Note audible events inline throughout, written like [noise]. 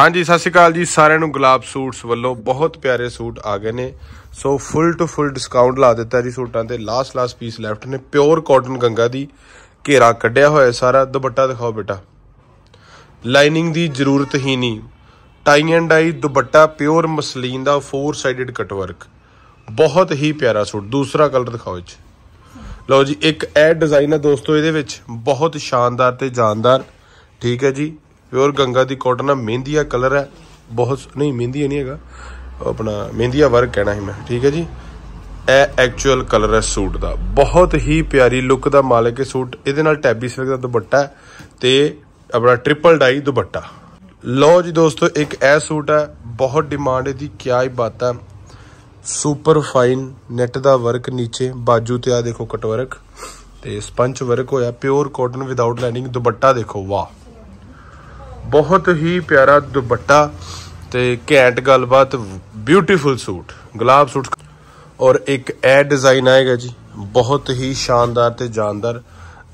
ਹਾਂਜੀ, ਸਤਿ ਸ਼੍ਰੀ ਅਕਾਲ ਜੀ। ਸਾਰਿਆਂ ਨੂੰ ਗੁਲਾਬ ਸੂਟਸ ਵੱਲੋਂ ਬਹੁਤ ਪਿਆਰੇ ਸੂਟ ਆ ਗਏ ਨੇ। ਸੋ ਫੁੱਲ ਟੂ ਫੁੱਲ ਡਿਸਕਾਊਂਟ ਲਾ ਦਿੱਤਾ ਜੀ ਸੂਟਾਂ ਤੇ। ਲਾਸਟ ਲਾਸਟ ਪੀਸ ਲੈਫਟ ਨੇ। ਪਿਓਰ ਕਾਟਨ ਗੰਗਾ ਦੀ ਘੇਰਾ ਕੱਢਿਆ ਹੋਇਆ ਸਾਰਾ। ਦੁਪੱਟਾ ਦਿਖਾਓ ਬੇਟਾ। ਲਾਈਨਿੰਗ ਦੀ ਜ਼ਰੂਰਤ ਹੀ ਨਹੀਂ। Tie and dye dupatta pure muslin the four sided cut work ਬਹੁਤ ਹੀ ਪਿਆਰਾ ਸੂਟ। ਦੂਸਰਾ ਕਲਰ ਦਿਖਾਓ ਇਹ ਲਓ ਜੀ, ਇੱਕ ਇਹ ਡਿਜ਼ਾਈਨ ਹੈ ਦੋਸਤੋ ਇਹਦੇ ਵਿੱਚ। ਬਹੁਤ ਸ਼ਾਨਦਾਰ ਤੇ ਜਾਨਦਾਰ। ਠੀਕ ਹੈ ਜੀ। ਪਿਓਰ ਗੰਗਾ ਦੀ ਕਾਟਨ ਆ ਮਹਿੰਦੀਆ ਕਲਰ ਹੈ। ਬਹੁਤ ਨਹੀਂ, ਮਹਿੰਦੀਆ ਨਹੀਂ ਹੈਗਾ। ਆਪਣਾ ਮਹਿੰਦੀਆ ਵਰਕ ਕਹਿਣਾ ਸੀ ਮੈਂ। ਠੀਕ ਹੈ ਜੀ? ਇਹ ਐਕਚੁਅਲ ਕਲਰ ਹੈ ਸੂਟ ਦਾ। ਬਹੁਤ ਹੀ ਪਿਆਰੀ ਲੁੱਕ ਦਾ ਮਾਲਕ ਹੈ ਸੂਟ। ਇਹਦੇ ਨਾਲ ਟੈਬੀ ਸਿਲਕ ਦਾ ਦੁਪੱਟਾ ਹੈ ਤੇ ਆਪਣਾ ਟ੍ਰਿਪਲ ਡਾਈ ਦੁਪੱਟਾ। ਲਓ ਜੀ ਦੋਸਤੋ, ਇੱਕ ਇਹ ਸੂਟ ਹੈ। ਬਹੁਤ ਡਿਮਾਂਡ ਇਹਦੀ, ਕਿਆ ਹੀ ਬਾਤ ਹੈ। ਸੁਪਰ ਫਾਈਨ ਨੈਟ ਦਾ ਵਰਕ ਨੀਚੇ, ਬਾਜੂ ਤੇ ਆ ਦੇਖੋ ਕਟ ਵਰਕ ਤੇ ਸਪੰਚ ਵਰਕ ਹੋਇਆ pure cotton without lining dupatta ਦੇਖੋ, ਵਾਹ। ਬਹੁਤ ਹੀ ਪਿਆਰਾ ਦੁਪੱਟਾ ਤੇ ਘੈਂਟ ਗੱਲਬਾਤ ਬਿਊਟੀਫੁਲ ਸੂਟ, ਗੁਲਾਬ ਸੂਟ। ਔਰ ਇੱਕ ਇਹ ਡਿਜ਼ਾਈਨ ਆਏਗਾ ਜੀ, ਬਹੁਤ ਹੀ ਸ਼ਾਨਦਾਰ ਤੇ ਜਾਨਦਾਰ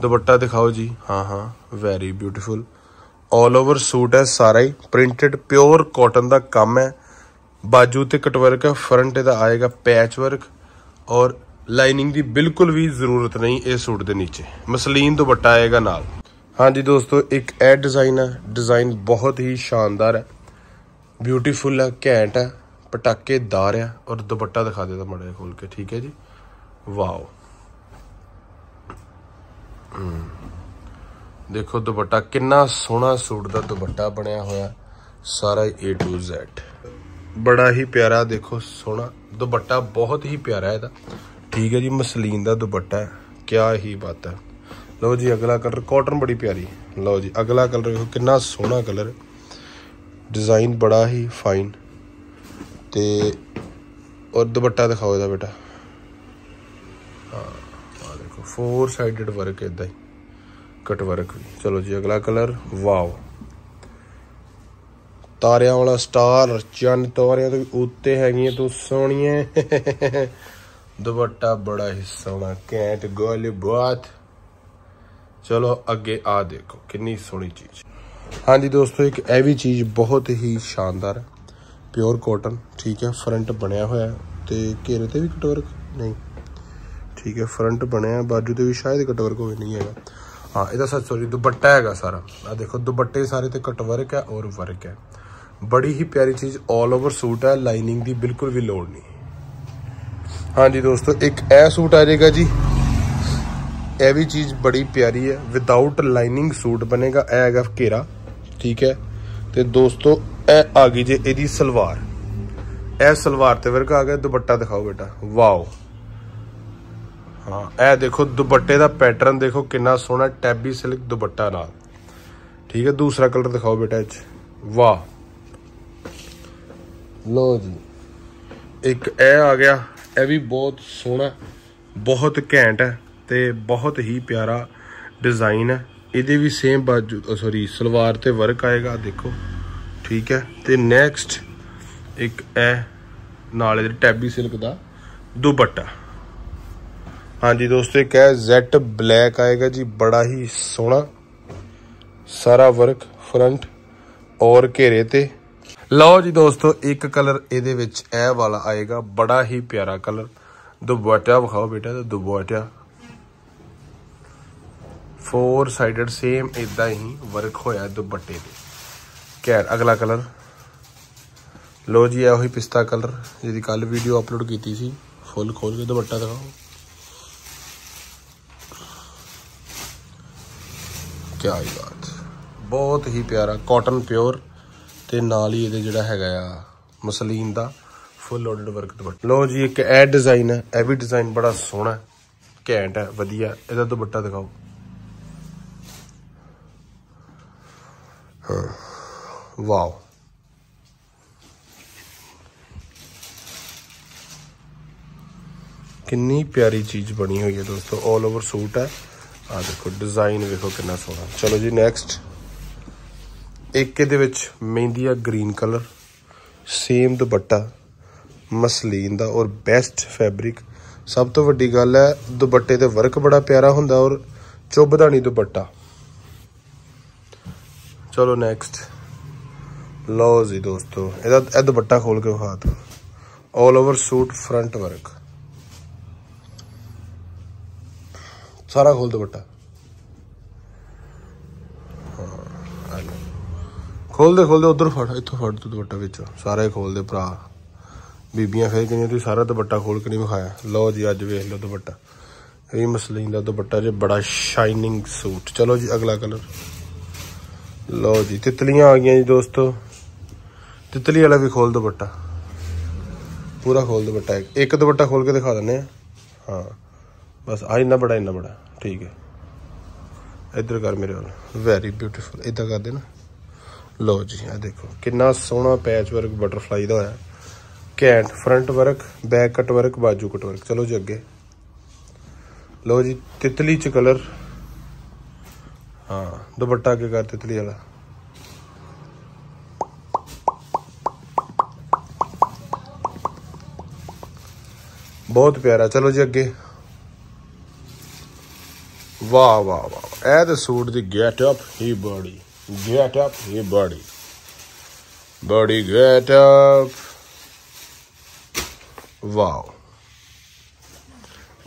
ਦੁਪੱਟਾ ਦਿਖਾਓ ਜੀ। ਹਾਂ ਹਾਂ ਵੈਰੀ ਬਿਊਟੀਫੁਲ 올 ਓਵਰ ਸੂਟ ਹੈ, ਸਾਰਾ ਹੀ ਪ੍ਰਿੰਟਡ ਪਿਓਰ ਕਾਟਨ ਦਾ ਕੰਮ ਹੈ। ਬਾਜੂ ਤੇ ਕਟਵਰਕ ਹੈ ਫਰੰਟ ਇਹਦਾ ਆਏਗਾ ਪੈਚ ਵਰਕ ਔਰ ਲਾਈਨਿੰਗ ਦੀ ਬਿਲਕੁਲ ਵੀ ਜ਼ਰੂਰਤ ਨਹੀਂ ਇਹ ਸੂਟ ਦੇ ਨੀਚੇ। ਮਸਲੀਨ ਦੁਪੱਟਾ ਆਏਗਾ ਨਾਲ। ਹਾਂਜੀ ਦੋਸਤੋ, ਇੱਕ ਇਹ ਡਿਜ਼ਾਈਨ ਹੈ ਡਿਜ਼ਾਈਨ ਬਹੁਤ ਹੀ ਸ਼ਾਨਦਾਰ ਹੈ ਬਿਊਟੀਫੁਲ ਹੈ ਘੈਂਟ ਹੈ ਪਟਾਕੇਦਾਰ ਹੈ ਔਰ ਦੁਪੱਟਾ ਦਿਖਾ ਦੇ ਤਾਂ ਮੜੇ ਖੋਲ ਕੇ, ਠੀਕ ਹੈ ਜੀ? ਵਾਓ। ਦੇਖੋ ਦੁਪੱਟਾ, ਕਿੰਨਾ ਸੋਹਣਾ ਸੂਟ ਦਾ ਦੁਪੱਟਾ ਬਣਿਆ ਹੋਇਆ। ਸਾਰਾ A to Z ਬੜਾ ਹੀ ਪਿਆਰਾ, ਦੇਖੋ, ਸੋਹਣਾ ਦੁਪੱਟਾ, ਬਹੁਤ ਹੀ ਪਿਆਰਾ ਇਹਦਾ। ਠੀਕ ਹੈ ਜੀ, ਮਸਲੀਨ ਦਾ ਦੁਪੱਟਾ। ਕਿਆ ਹੀ ਬਾਤ ਹੈ। ਲਓ ਜੀ, ਅਗਲਾ ਕਲਰ ਕਾਟਨ ਬੜੀ ਪਿਆਰੀ। ਲਓ ਜੀ, ਅਗਲਾ ਕਲਰ ਦੇਖੋ ਕਿੰਨਾ ਸੋਹਣਾ ਕਲਰ ਡਿਜ਼ਾਈਨ ਬੜਾ ਹੀ ਫਾਈਨ ਤੇ, ਔਰ ਦੁਪੱਟਾ ਦਿਖਾਓ ਇਹਦਾ ਬੇਟਾ। ਹਾਂ ਆ ਦੇਖੋ ਫੋਰ ਸਾਈਡਡ ਵਰਕ ਇਦਾਂ ਹੀ। ਕਟ ਵਰਕ ਵੀ। ਚਲੋ ਜੀ, ਅਗਲਾ ਕਲਰ ਵਾਓ ਤਾਰਿਆਂ ਵਾਲਾ ਸਟਾਰ ਚੰਨ ਤਾਰਿਆਂ ਤੋਂ ਵੀ ਉੱਤੇ ਹੈਗੀਆਂ ਤੂੰ ਸੋਹਣੀਏ ਦੁਪੱਟਾ ਬੜਾ ਹੀ ਸੋਹਣਾ ਕੈਂਟ ਗੋਲੀ ਬਾਤ ਚਲੋ ਅੱਗੇ ਆ ਦੇਖੋ, ਕਿੰਨੀ ਸੋਹਣੀ ਚੀਜ਼। ਹਾਂਜੀ ਦੋਸਤੋ, ਇੱਕ ਇਹ ਵੀ ਚੀਜ਼ ਬਹੁਤ ਹੀ ਸ਼ਾਨਦਾਰ ਹੈ। ਪਿਓਰ ਕਾਟਨ ਠੀਕ ਹੈ ਫਰੰਟ ਬਣਿਆ ਹੋਇਆ ਤੇ ਘੇਰੇ ਤੇ ਵੀ ਕਟਵਰਕ ਨਹੀਂ। ਠੀਕ ਹੈ ਫਰੰਟ ਬਣਿਆ ਬਾਜੂ ਤੇ ਵੀ ਸ਼ਾਇਦ ਕਟਵਰਕ ਹੋਵੇ, ਨਹੀਂ ਹੈਗਾ। ਹਾਂ ਇਹਦਾ ਸੱਚ ਸੋਰੀ, ਦੁਪੱਟਾ ਹੈਗਾ ਸਾਰਾ। ਆ ਦੇਖੋ, ਦੁਪੱਟੇ ਸਾਰੇ ਤੇ ਕਟਵਰਕ ਹੈ ਔਰ ਵਰਕ ਹੈ। ਬੜੀ ਹੀ ਪਿਆਰੀ ਚੀਜ਼ 올 ਓਵਰ ਸੂਟ ਹੈ ਲਾਈਨਿੰਗ ਦੀ ਬਿਲਕੁਲ ਵੀ ਲੋੜ ਨਹੀਂ। ਹਾਂਜੀ ਦੋਸਤੋ, ਇੱਕ ਇਹ ਸੂਟ ਆ ਜਾਏਗਾ ਜੀ। ਇਹ ਵੀ ਚੀਜ਼ ਬੜੀ ਪਿਆਰੀ ਹੈ। ਵਿਦਆਊਟ ਲਾਈਨਿੰਗ ਸੂਟ ਬਣੇਗਾ, ਇਹ ਹੈਗਾ ਘੇਰਾ, ਠੀਕ ਹੈ? ਤੇ ਦੋਸਤੋ, ਇਹ ਆ ਗਈ ਜੇ ਇਹਦੀ ਸਲਵਾਰ। ਇਹ ਸਲਵਾਰ ਤੇ ਵਰਕ ਆ ਗਿਆ, ਦੁਪੱਟਾ ਦਿਖਾਓ ਬੇਟਾ। ਵਾਓ ਹਾਂ, ਇਹ ਦੇਖੋ, ਦੁਪੱਟੇ ਦਾ ਪੈਟਰਨ ਦੇਖੋ ਕਿੰਨਾ ਸੋਹਣਾ ਟੈਬੀ ਸਿਲਕ ਦੁਪੱਟਾ ਨਾਲ। ਠੀਕ ਹੈ, ਦੂਸਰਾ ਕਲਰ ਦਿਖਾਓ ਬੇਟਾ ਇਹ ਚ। ਵਾਹ ਲੋ ਜੀ। ਇੱਕ ਇਹ ਆ ਗਿਆ, ਇਹ ਵੀ ਬਹੁਤ ਸੋਹਣਾ, ਬਹੁਤ ਘੈਂਟ ਹੈ। ਤੇ ਬਹੁਤ ਹੀ ਪਿਆਰਾ ਡਿਜ਼ਾਈਨ ਹੈ। ਇਹਦੇ ਵੀ ਸੇਮ ਬਾਜੂ ਸੌਰੀ ਸਲਵਾਰ ਤੇ ਵਰਕ ਆਏਗਾ, ਦੇਖੋ। ਠੀਕ ਹੈ। ਤੇ ਨੈਕਸਟ ਇੱਕ ਐ ਨਾਲ ਇਹਦੇ ਟੈਬੀ ਸਿਲਕ ਦਾ ਦੁਪੱਟਾ। ਹਾਂਜੀ ਦੋਸਤੋ, ਇੱਕ ਹੈ ਜ਼ੈਟ ਬਲੈਕ ਆਏਗਾ ਜੀ, ਬੜਾ ਹੀ ਸੋਹਣਾ। ਸਾਰਾ ਵਰਕ ਫਰੰਟ ਔਰ ਘੇਰੇ ਤੇ। ਲਓ ਜੀ ਦੋਸਤੋ, ਇੱਕ ਕਲਰ ਇਹਦੇ ਵਿੱਚ ਇਹ ਵਾਲਾ ਆਏਗਾ, ਬੜਾ ਹੀ ਪਿਆਰਾ ਕਲਰ ਦੁਪੱਟਾ ਵਿਖਾਓ ਬੇਟਾ ਤੇ ਦੁਪੱਟਾ। ਫੋਰ ਸਾਈਡਡ ਸੇਮ ਇਦਾਂ ਹੀ ਵਰਕ ਹੋਇਆ ਦੁਪੱਟੇ ਤੇ। ਕੈਰ ਅਗਲਾ ਕਲਰ ਲੋ ਜੀ, ਇਹ ਉਹੀ ਪਿਸਤਾ ਕਲਰ ਜਿਹਦੀ ਕੱਲ ਵੀਡੀਓ ਅਪਲੋਡ ਕੀਤੀ ਸੀ। ਫੁੱਲ ਖੋਲ ਕੇ ਦੁਪੱਟਾ ਦਿਖਾਓ। ਕੀ ਹੀ ਬਾਤ। ਬਹੁਤ ਹੀ ਪਿਆਰਾ ਕਾਟਨ ਪਿਓਰ ਤੇ ਨਾਲ ਹੀ ਇਹਦੇ ਜਿਹੜਾ ਹੈਗਾ ਆ, ਮਸਲੀਨ ਦਾ ਫੁੱਲ ਲੋਡਡ ਵਰਕ ਦੁਪੱਟਾ। ਲੋ ਜੀ, ਇੱਕ ਇਹ ਡਿਜ਼ਾਈਨ ਹੈ, ਇਹ ਵੀ ਡਿਜ਼ਾਈਨ ਬੜਾ ਸੋਹਣਾ ਘੈਂਟ ਹੈ, ਵਧੀਆ ਇਹਦਾ ਦੁਪੱਟਾ ਦਿਖਾਓ। ਹਾਂ। ਵਾਓ। ਕਿੰਨੀ ਪਿਆਰੀ ਚੀਜ਼ ਬਣੀ ਹੋਈ ਹੈ ਦੋਸਤੋ। 올 ਓਵਰ ਸੂਟ ਹੈ। ਆ ਦੇਖੋ ਡਿਜ਼ਾਈਨ ਵੇਖੋ ਕਿੰਨਾ ਸੋਹਣਾ। ਚਲੋ ਜੀ ਨੈਕਸਟ ਇੱਕ ਇਹਦੇ ਵਿੱਚ ਮਹਿੰਦੀਆ green colour same dupatta, muslin ਦਾ ਔਰ ਬੈਸਟ ਫੈਬਰਿਕ ਸਭ ਤੋਂ ਵੱਡੀ ਗੱਲ ਹੈ, ਦੁਪੱਟੇ ਤੇ ਵਰਕ ਬੜਾ ਪਿਆਰਾ ਹੁੰਦਾ ਔਰ ਚੁੱਭਦਾ ਨਹੀਂ ਦੁਪੱਟਾ। ਚਲੋ ਨੈਕਸਟ ਲਓ ਜੀ ਦੋਸਤੋ, ਇਹਦਾ, ਇਹ ਦੁਪੱਟਾ ਖੋਲ ਕੇ ਵਿਖਾ ਤਾ all over suit front work ਸਾਰਾ ਖੋਲ ਦੁਪੱਟਾ। ਖੋਲ ਦੇ ਖੋਲ ਦੇ, ਉਧਰ ਫੜ, ਇੱਥੋਂ ਫੜ ਤੂੰ ਦੁਪੱਟਾ ਵਿੱਚੋਂ। ਸਾਰਾ ਹੀ ਖੋਲ ਦੇ ਭਰਾ। ਬੀਬੀਆਂ ਫੇਰ ਕਹਿੰਦੀਆਂ, ਤੁਸੀਂ ਸਾਰਾ ਦੁਪੱਟਾ ਖੋਲ ਕੇ ਨਹੀਂ ਵਿਖਾਇਆ। ਲਓ ਜੀ, ਅੱਜ ਵੇਖ ਲਓ ਦੁਪੱਟਾ। ਇਹ ਮਸਲੀਨ ਦਾ ਦੁਪੱਟਾ ਜੇ ਬੜਾ ਸ਼ਾਈਨਿੰਗ ਸੂਟ ਚਲੋ ਜੀ, ਅਗਲਾ ਕਲਰ ਲਓ ਜੀ, ਤਿਤਲੀਆਂ ਆ ਗਈਆਂ ਜੀ ਦੋਸਤੋ। ਤਿਤਲੀ ਵਾਲਾ ਵੀ ਖੋਲ ਦੁਪੱਟਾ। ਪੂਰਾ ਖੋਲ ਦੁਪੱਟਾ ਇੱਕ। ਦੁਪੱਟਾ ਖੋਲ ਕੇ ਦਿਖਾ ਦਿੰਨੇ ਆ। ਹਾਂ। ਬਸ, ਆ ਇੰਨਾ ਬੜਾ ਇੰਨਾ ਬੜਾ। ਠੀਕ ਹੈ। ਇੱਧਰ ਕਰ ਮੇਰੇ ਵੱਲ। ਵੈਰੀ ਬਿਊਟੀਫੁਲ ਇਦਾਂ ਕਰ ਦੇ ਨਾ। ਲਓ ਜੀ ਆ ਦੇਖੋ। ਕਿੰਨਾ ਸੋਹਣਾ ਪੈਚ ਵਰਕ ਬਟਰਫਲਾਈ ਦਾ ਹੋਇਆ। Cantt front work back cut work ਬਾਜੂ ਕਟ ਵਰਕ ਚਲੋ ਜੀ, ਅੱਗੇ। ਲਓ ਜੀ, ਤਿਤਲੀ ਚ ਕਲਰ ਹਾਂ, ਦੁਪੱਟਾ ਅੱਗੇ ਕਰ ਤਿਤਲੀ ਵਾਲਾ। ਬਹੁਤ ਪਿਆਰਾ, ਚਲੋ ਜੀ ਅੱਗੇ। ਵਾਹ ਵਾਹ ਵਾਹ ਇਹ ਤੇ ਸੂਟ ਦੀ ਗੈਟ ਅਪ ਹੀ ਬੋਡੀ ਗੈਟ ਅਪ ਹੀ ਬੋਡੀ ਬੋਡੀ ਗੈਟ ਅਪ ਵਾਓ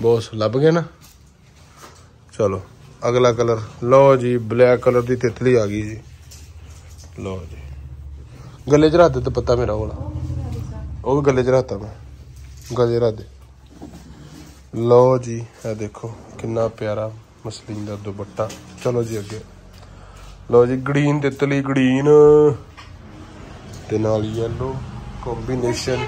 ਬੋਸ ਲੱਭ ਗਏ ਨਾ? ਚਲੋ। ਅਗਲਾ ਕਲਰ। ਲਓ ਜੀ, ਬਲੈਕ ਕਲਰ ਦੀ ਤਿਤਲੀ ਆ ਗਈ ਜੀ। ਲਓ ਜੀ। ਗੱਲੇ 'ਚ ਰੱਖ ਦੇ ਦੁਪੱਟਾ ਮੇਰਾ ਵਾਲਾ। ਉਹ ਵੀ ਗੱਲੇ 'ਚ ਰੱਖਤਾ ਮੈਂ। ਗੱਲੇ 'ਚ ਰੱਖ ਦੇ। ਲਓ ਜੀ, ਇਹ ਦੇਖੋ, ਕਿੰਨਾ ਪਿਆਰਾ ਮਸਲੀਨ ਦਾ ਦੁਪੱਟਾ। ਚਲੋ ਜੀ ਅੱਗੇ। ਲਓ ਜੀ, ਗ੍ਰੀਨ ਤਿਤਲੀ, ਗ੍ਰੀਨ। ਤੇ ਨਾਲ ਯੈਲੋ ਕੰਬੀਨੇਸ਼ਨ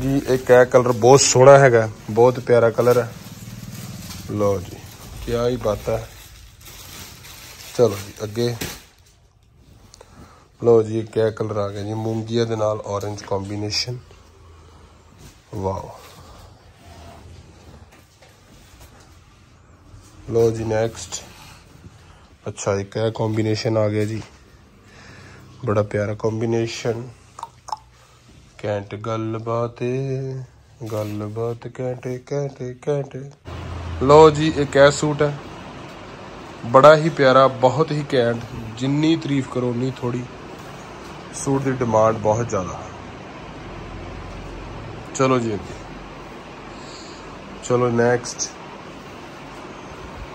ਜੀ, ਇੱਕ ਇਹ ਕਲਰ ਬਹੁਤ ਸੋਹਣਾ ਹੈਗਾ। ਬਹੁਤ ਪਿਆਰਾ ਕਲਰ ਹੈ। ਲਓ ਜੀ। ਕੀ ਹੀ ਬਾਤ ਹੈ। ਚਲੋ ਜੀ, ਅੱਗੇ। ਲਓ ਜੀ, ਇੱਕ ਕਲਰ ਆ ਗਿਆ ਜੀ, ਮੂੰਗੀਆ ਦੇ ਨਾਲ orange ਕੰਬੀਨੇਸ਼ਨ ਵਾਓ। ਲਓ ਜੀ ਨੈਕਸਟ ਅੱਛਾ, ਇੱਕ ਇਹ ਕੰਬੀਨੇਸ਼ਨ ਆ ਗਿਆ ਜੀ। ਬੜਾ ਪਿਆਰਾ ਕੰਬੀਨੇਸ਼ਨ ਘੈਂਟ ਗੱਲਬਾਤ ਏ, ਗੱਲਬਾਤ ਘੈਂਟੇ ਘੈਂਟੇ ਘੈਂਟੇ। ਲਓ ਜੀ, ਇਹ ਕੈ ਸੂਟ ਹੈ। ਬੜਾ ਹੀ ਪਿਆਰਾ, ਬਹੁਤ ਹੀ ਘੈਂਟ, ਜਿੰਨੀ ਤਾਰੀਫ ਕਰੋ ਉਨੀ ਥੋੜੀ ਸੂਟ ਦੀ ਡਿਮਾਂਡ ਬਹੁਤ ਜ਼ਿਆਦਾ ਹੈ। ਚਲੋ ਜੀ ਅੱਗੇ। ਚਲੋ ਨੈਕਸਟ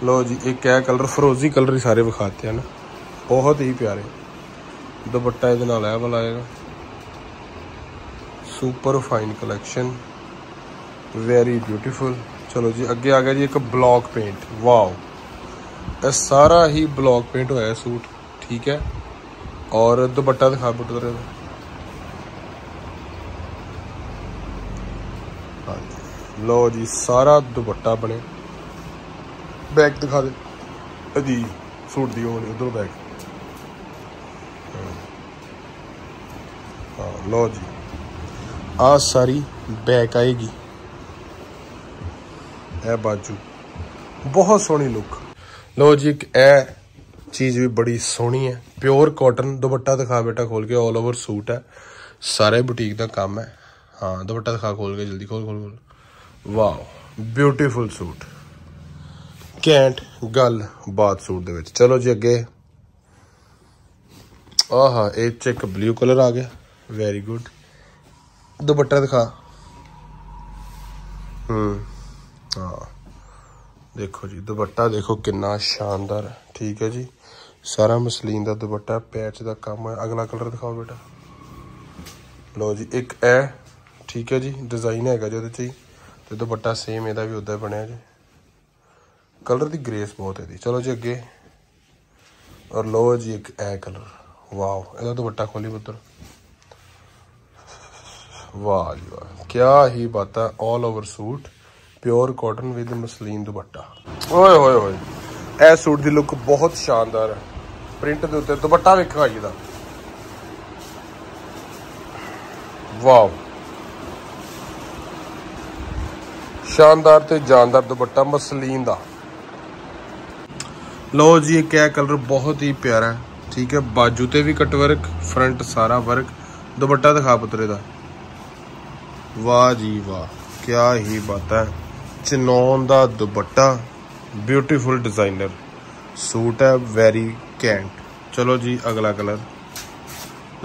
ਲਓ ਜੀ ਇਹ ਕੈ ਕਲਰ ਫਰੋਜ਼ੀ ਕਲਰ ਹੀ ਸਾਰੇ ਵਿਖਾਤੇ ਹਨ। ਬਹੁਤ ਹੀ ਪਿਆਰੇ। ਦੁਪੱਟਾ ਇਹਦੇ ਨਾਲ ਇਹ ਵਾਲਾ ਆਏਗਾ। Super fine collection very beautiful ਚਲੋ ਜੀ, ਅੱਗੇ ਆ ਗਿਆ ਜੀ ਇੱਕ ਬਲੌਕ ਪੇਂਟ। ਵਾਓ। ਇਹ ਸਾਰਾ ਹੀ ਬਲੌਕ ਪੇਂਟ ਹੋਇਆ ਸੂਟ, ਠੀਕ ਹੈ? ਔਰ ਦੁਪੱਟਾ ਦਿਖਾ ਬੁੱਟਰ ਦਾ। ਹਾਂਜੀ। ਲੋ ਜੀ, ਸਾਰਾ ਦੁਪੱਟਾ ਬਣੇ ਬੈਕ ਦਿਖਾ ਦੇ। ਅਜੀ ਸੂਟ ਦੀ ਉਹ ਉਧਰ ਬੈਕ ਹਾਂ। ਲੋ ਜੀ। ਆ ਸਾਰੀ ਬੈਕ ਆਏਗੀ। ਇਹ ਬਾਜੂ ਬਹੁਤ ਸੋਹਣੀ ਲੁੱਕ ਲੋ ਜੀ ਇੱਕ ਇਹ ਚੀਜ਼ ਵੀ ਬੜੀ ਸੋਹਣੀ ਹੈ ਪਿਓਰ ਕਾਟਨ ਦੁਪੱਟਾ ਦਿਖਾ ਬੇਟਾ ਖੋਲ ਕੇ 올 ਓਵਰ ਸੂਟ ਹੈ ਸਾਰੇ ਬੁਟੀਕ ਦਾ ਕੰਮ ਹੈ ਹਾਂ ਦੁਪੱਟਾ ਦਿਖਾ ਖੋਲ ਕੇ ਜਲਦੀ ਖੋਲ ਖੋਲ ਖੋਲ ਵਾਓ ਬਿਊਟੀਫੁਲ ਸੂਟ ਕੈਂਟ ਗੱਲ ਬਾਤ ਸੂਟ ਦੇ ਵਿੱਚ ਚਲੋ ਜੀ ਅੱਗੇ ਆਹਾ ਇਹ ਚ ਇੱਕ ਬਲੂ ਕਲਰ ਆ ਗਿਆ ਵੈਰੀ ਗੁੱਡ ਦੁਪੱਟਾ ਦਿਖਾ ਹੂੰ ਹਾਂ ਦੇਖੋ ਜੀ, ਦੁਪੱਟਾ ਦੇਖੋ ਕਿੰਨਾ ਸ਼ਾਨਦਾਰ ਹੈ। ਠੀਕ ਹੈ ਜੀ। ਸਾਰਾ ਮਸਲੀਨ ਦਾ ਦੁਪੱਟਾ ਪੈਚ ਦਾ ਕੰਮ ਹੈ। ਅਗਲਾ ਕਲਰ ਦਿਖਾਓ ਬੇਟਾ। ਲਓ ਜੀ, ਇੱਕ ਇਹ, ਠੀਕ ਹੈ ਜੀ ਡਿਜ਼ਾਈਨ ਹੈਗਾ ਜਿਹਦੇ ਚ ਹੀ। ਤੇ ਦੁਪੱਟਾ ਸੇਮ ਇਹਦਾ ਵੀ ਉਦਾਂ ਬਣਿਆ ਜੀ। ਕਲਰ ਦੀ ਗ੍ਰੇਸ ਬਹੁਤ ਹੈ ਦੀ ਚਲੋ ਜੀ ਅੱਗੇ। ਔਰ ਲੋ ਜੀ ਇੱਕ ਇਹ ਕਲਰ ਵਾਓ, ਇਹਦਾ ਦੁਪੱਟਾ ਖੋਲੀ ਪੁੱਤਰ। ਵਾਹ ਜੀ ਵਾਹ। ਕੀ ਹੀ ਬਾਤਾਂ ਹੈ 올 over suit pure cotton with muslin dupatta ਓਏ ਹੋਏ ਹੋਏ ਇਹ ਸੂਟ ਦੀ ਲੁੱਕ ਬਹੁਤ ਸ਼ਾਨਦਾਰ ਹੈ। ਪ੍ਰਿੰਟ ਦੇ ਉੱਤੇ ਦੁਪੱਟਾ ਵੇਖੋ ਜੀ ਦਾ ਵਾਓ। ਸ਼ਾਨਦਾਰ ਤੇ ਜਾਨਦਾਰ ਦੁਪੱਟਾ ਮਸਲੀਨ ਦਾ। ਲਓ ਜੀ, ਇੱਕ ਇਹ ਕਲਰ ਬਹੁਤ ਹੀ ਪਿਆਰਾ ਹੈ। ਠੀਕ ਹੈ, ਬਾਜੂ ਤੇ ਵੀ ਕਟ ਵਰਕ ਫਰੰਟ ਸਾਰਾ ਵਰਕ ਦੁਪੱਟਾ ਦਿਖਾ ਪੁੱਤਰੇ ਦਾ। ਵਾਹ ਜੀ ਵਾਹ, ਕਿਆ ਹੀ ਬਾਤ। ਹੈ ਚਨੌਨ ਦਾ ਦੁਪੱਟਾ ਬਿਊਟੀਫੁਲ ਡਿਜ਼ਾਈਨਰ ਸੂਟ ਹੈ ਵੈਰੀ ਕੈਂਟ ਚਲੋ ਜੀ, ਅਗਲਾ ਕਲਰ।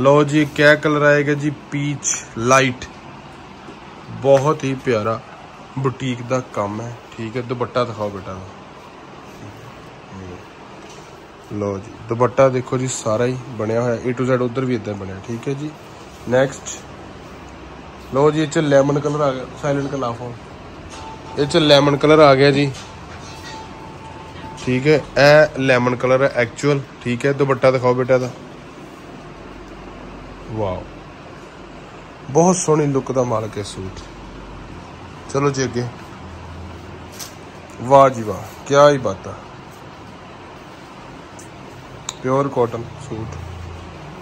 ਲਓ ਜੀ ਕਿਆ ਕਲਰ ਆਏਗਾ ਜੀ ਪੀਚ ਲਾਈਟ ਬਹੁਤ ਹੀ ਪਿਆਰਾ ਬੁਟੀਕ ਦਾ ਕੰਮ ਹੈ। ਠੀਕ ਹੈ, ਦੁਪੱਟਾ ਦਿਖਾਓ ਬੇਟਾ। ਦਾ ਲਓ ਜੀ, ਦੁਪੱਟਾ ਦੇਖੋ ਜੀ, ਸਾਰਾ ਹੀ ਬਣਿਆ ਹੋਇਆ। A to Z ਉਧਰ ਵੀ ਇਦਾਂ ਬਣਿਆ। ਠੀਕ ਹੈ ਜੀ ਨੈਕਸਟ ਲਓ ਜੀ, ਇਹ ਚ ਲੈਮਨ ਕਲਰ ਆ ਗਿਆ ਸਾਇਲੈਂਟ ਕਲਰ ਫੋਨ ਇਹ ਚ ਲੈਮਨ ਕਲਰ ਆ ਗਿਆ ਜੀ। ਠੀਕ ਹੈ, ਇਹ ਲੈਮਨ ਕਲਰ ਹੈ ਐਕਚੁਅਲ ਠੀਕ ਹੈ, ਦੁਪੱਟਾ ਦਿਖਾਓ ਬੇਟਾ ਦਾ ਵਾਓ ਬਹੁਤ ਸੋਹਣੀ ਲੁੱਕ ਦਾ ਮਾਲਕ ਹੈ ਸੂਟ। ਚਲੋ ਜੀ ਅੱਗੇ। ਵਾਹ ਜੀ ਵਾਹ ਕੀ ਹੀ ਬਾਤ pure cotton suit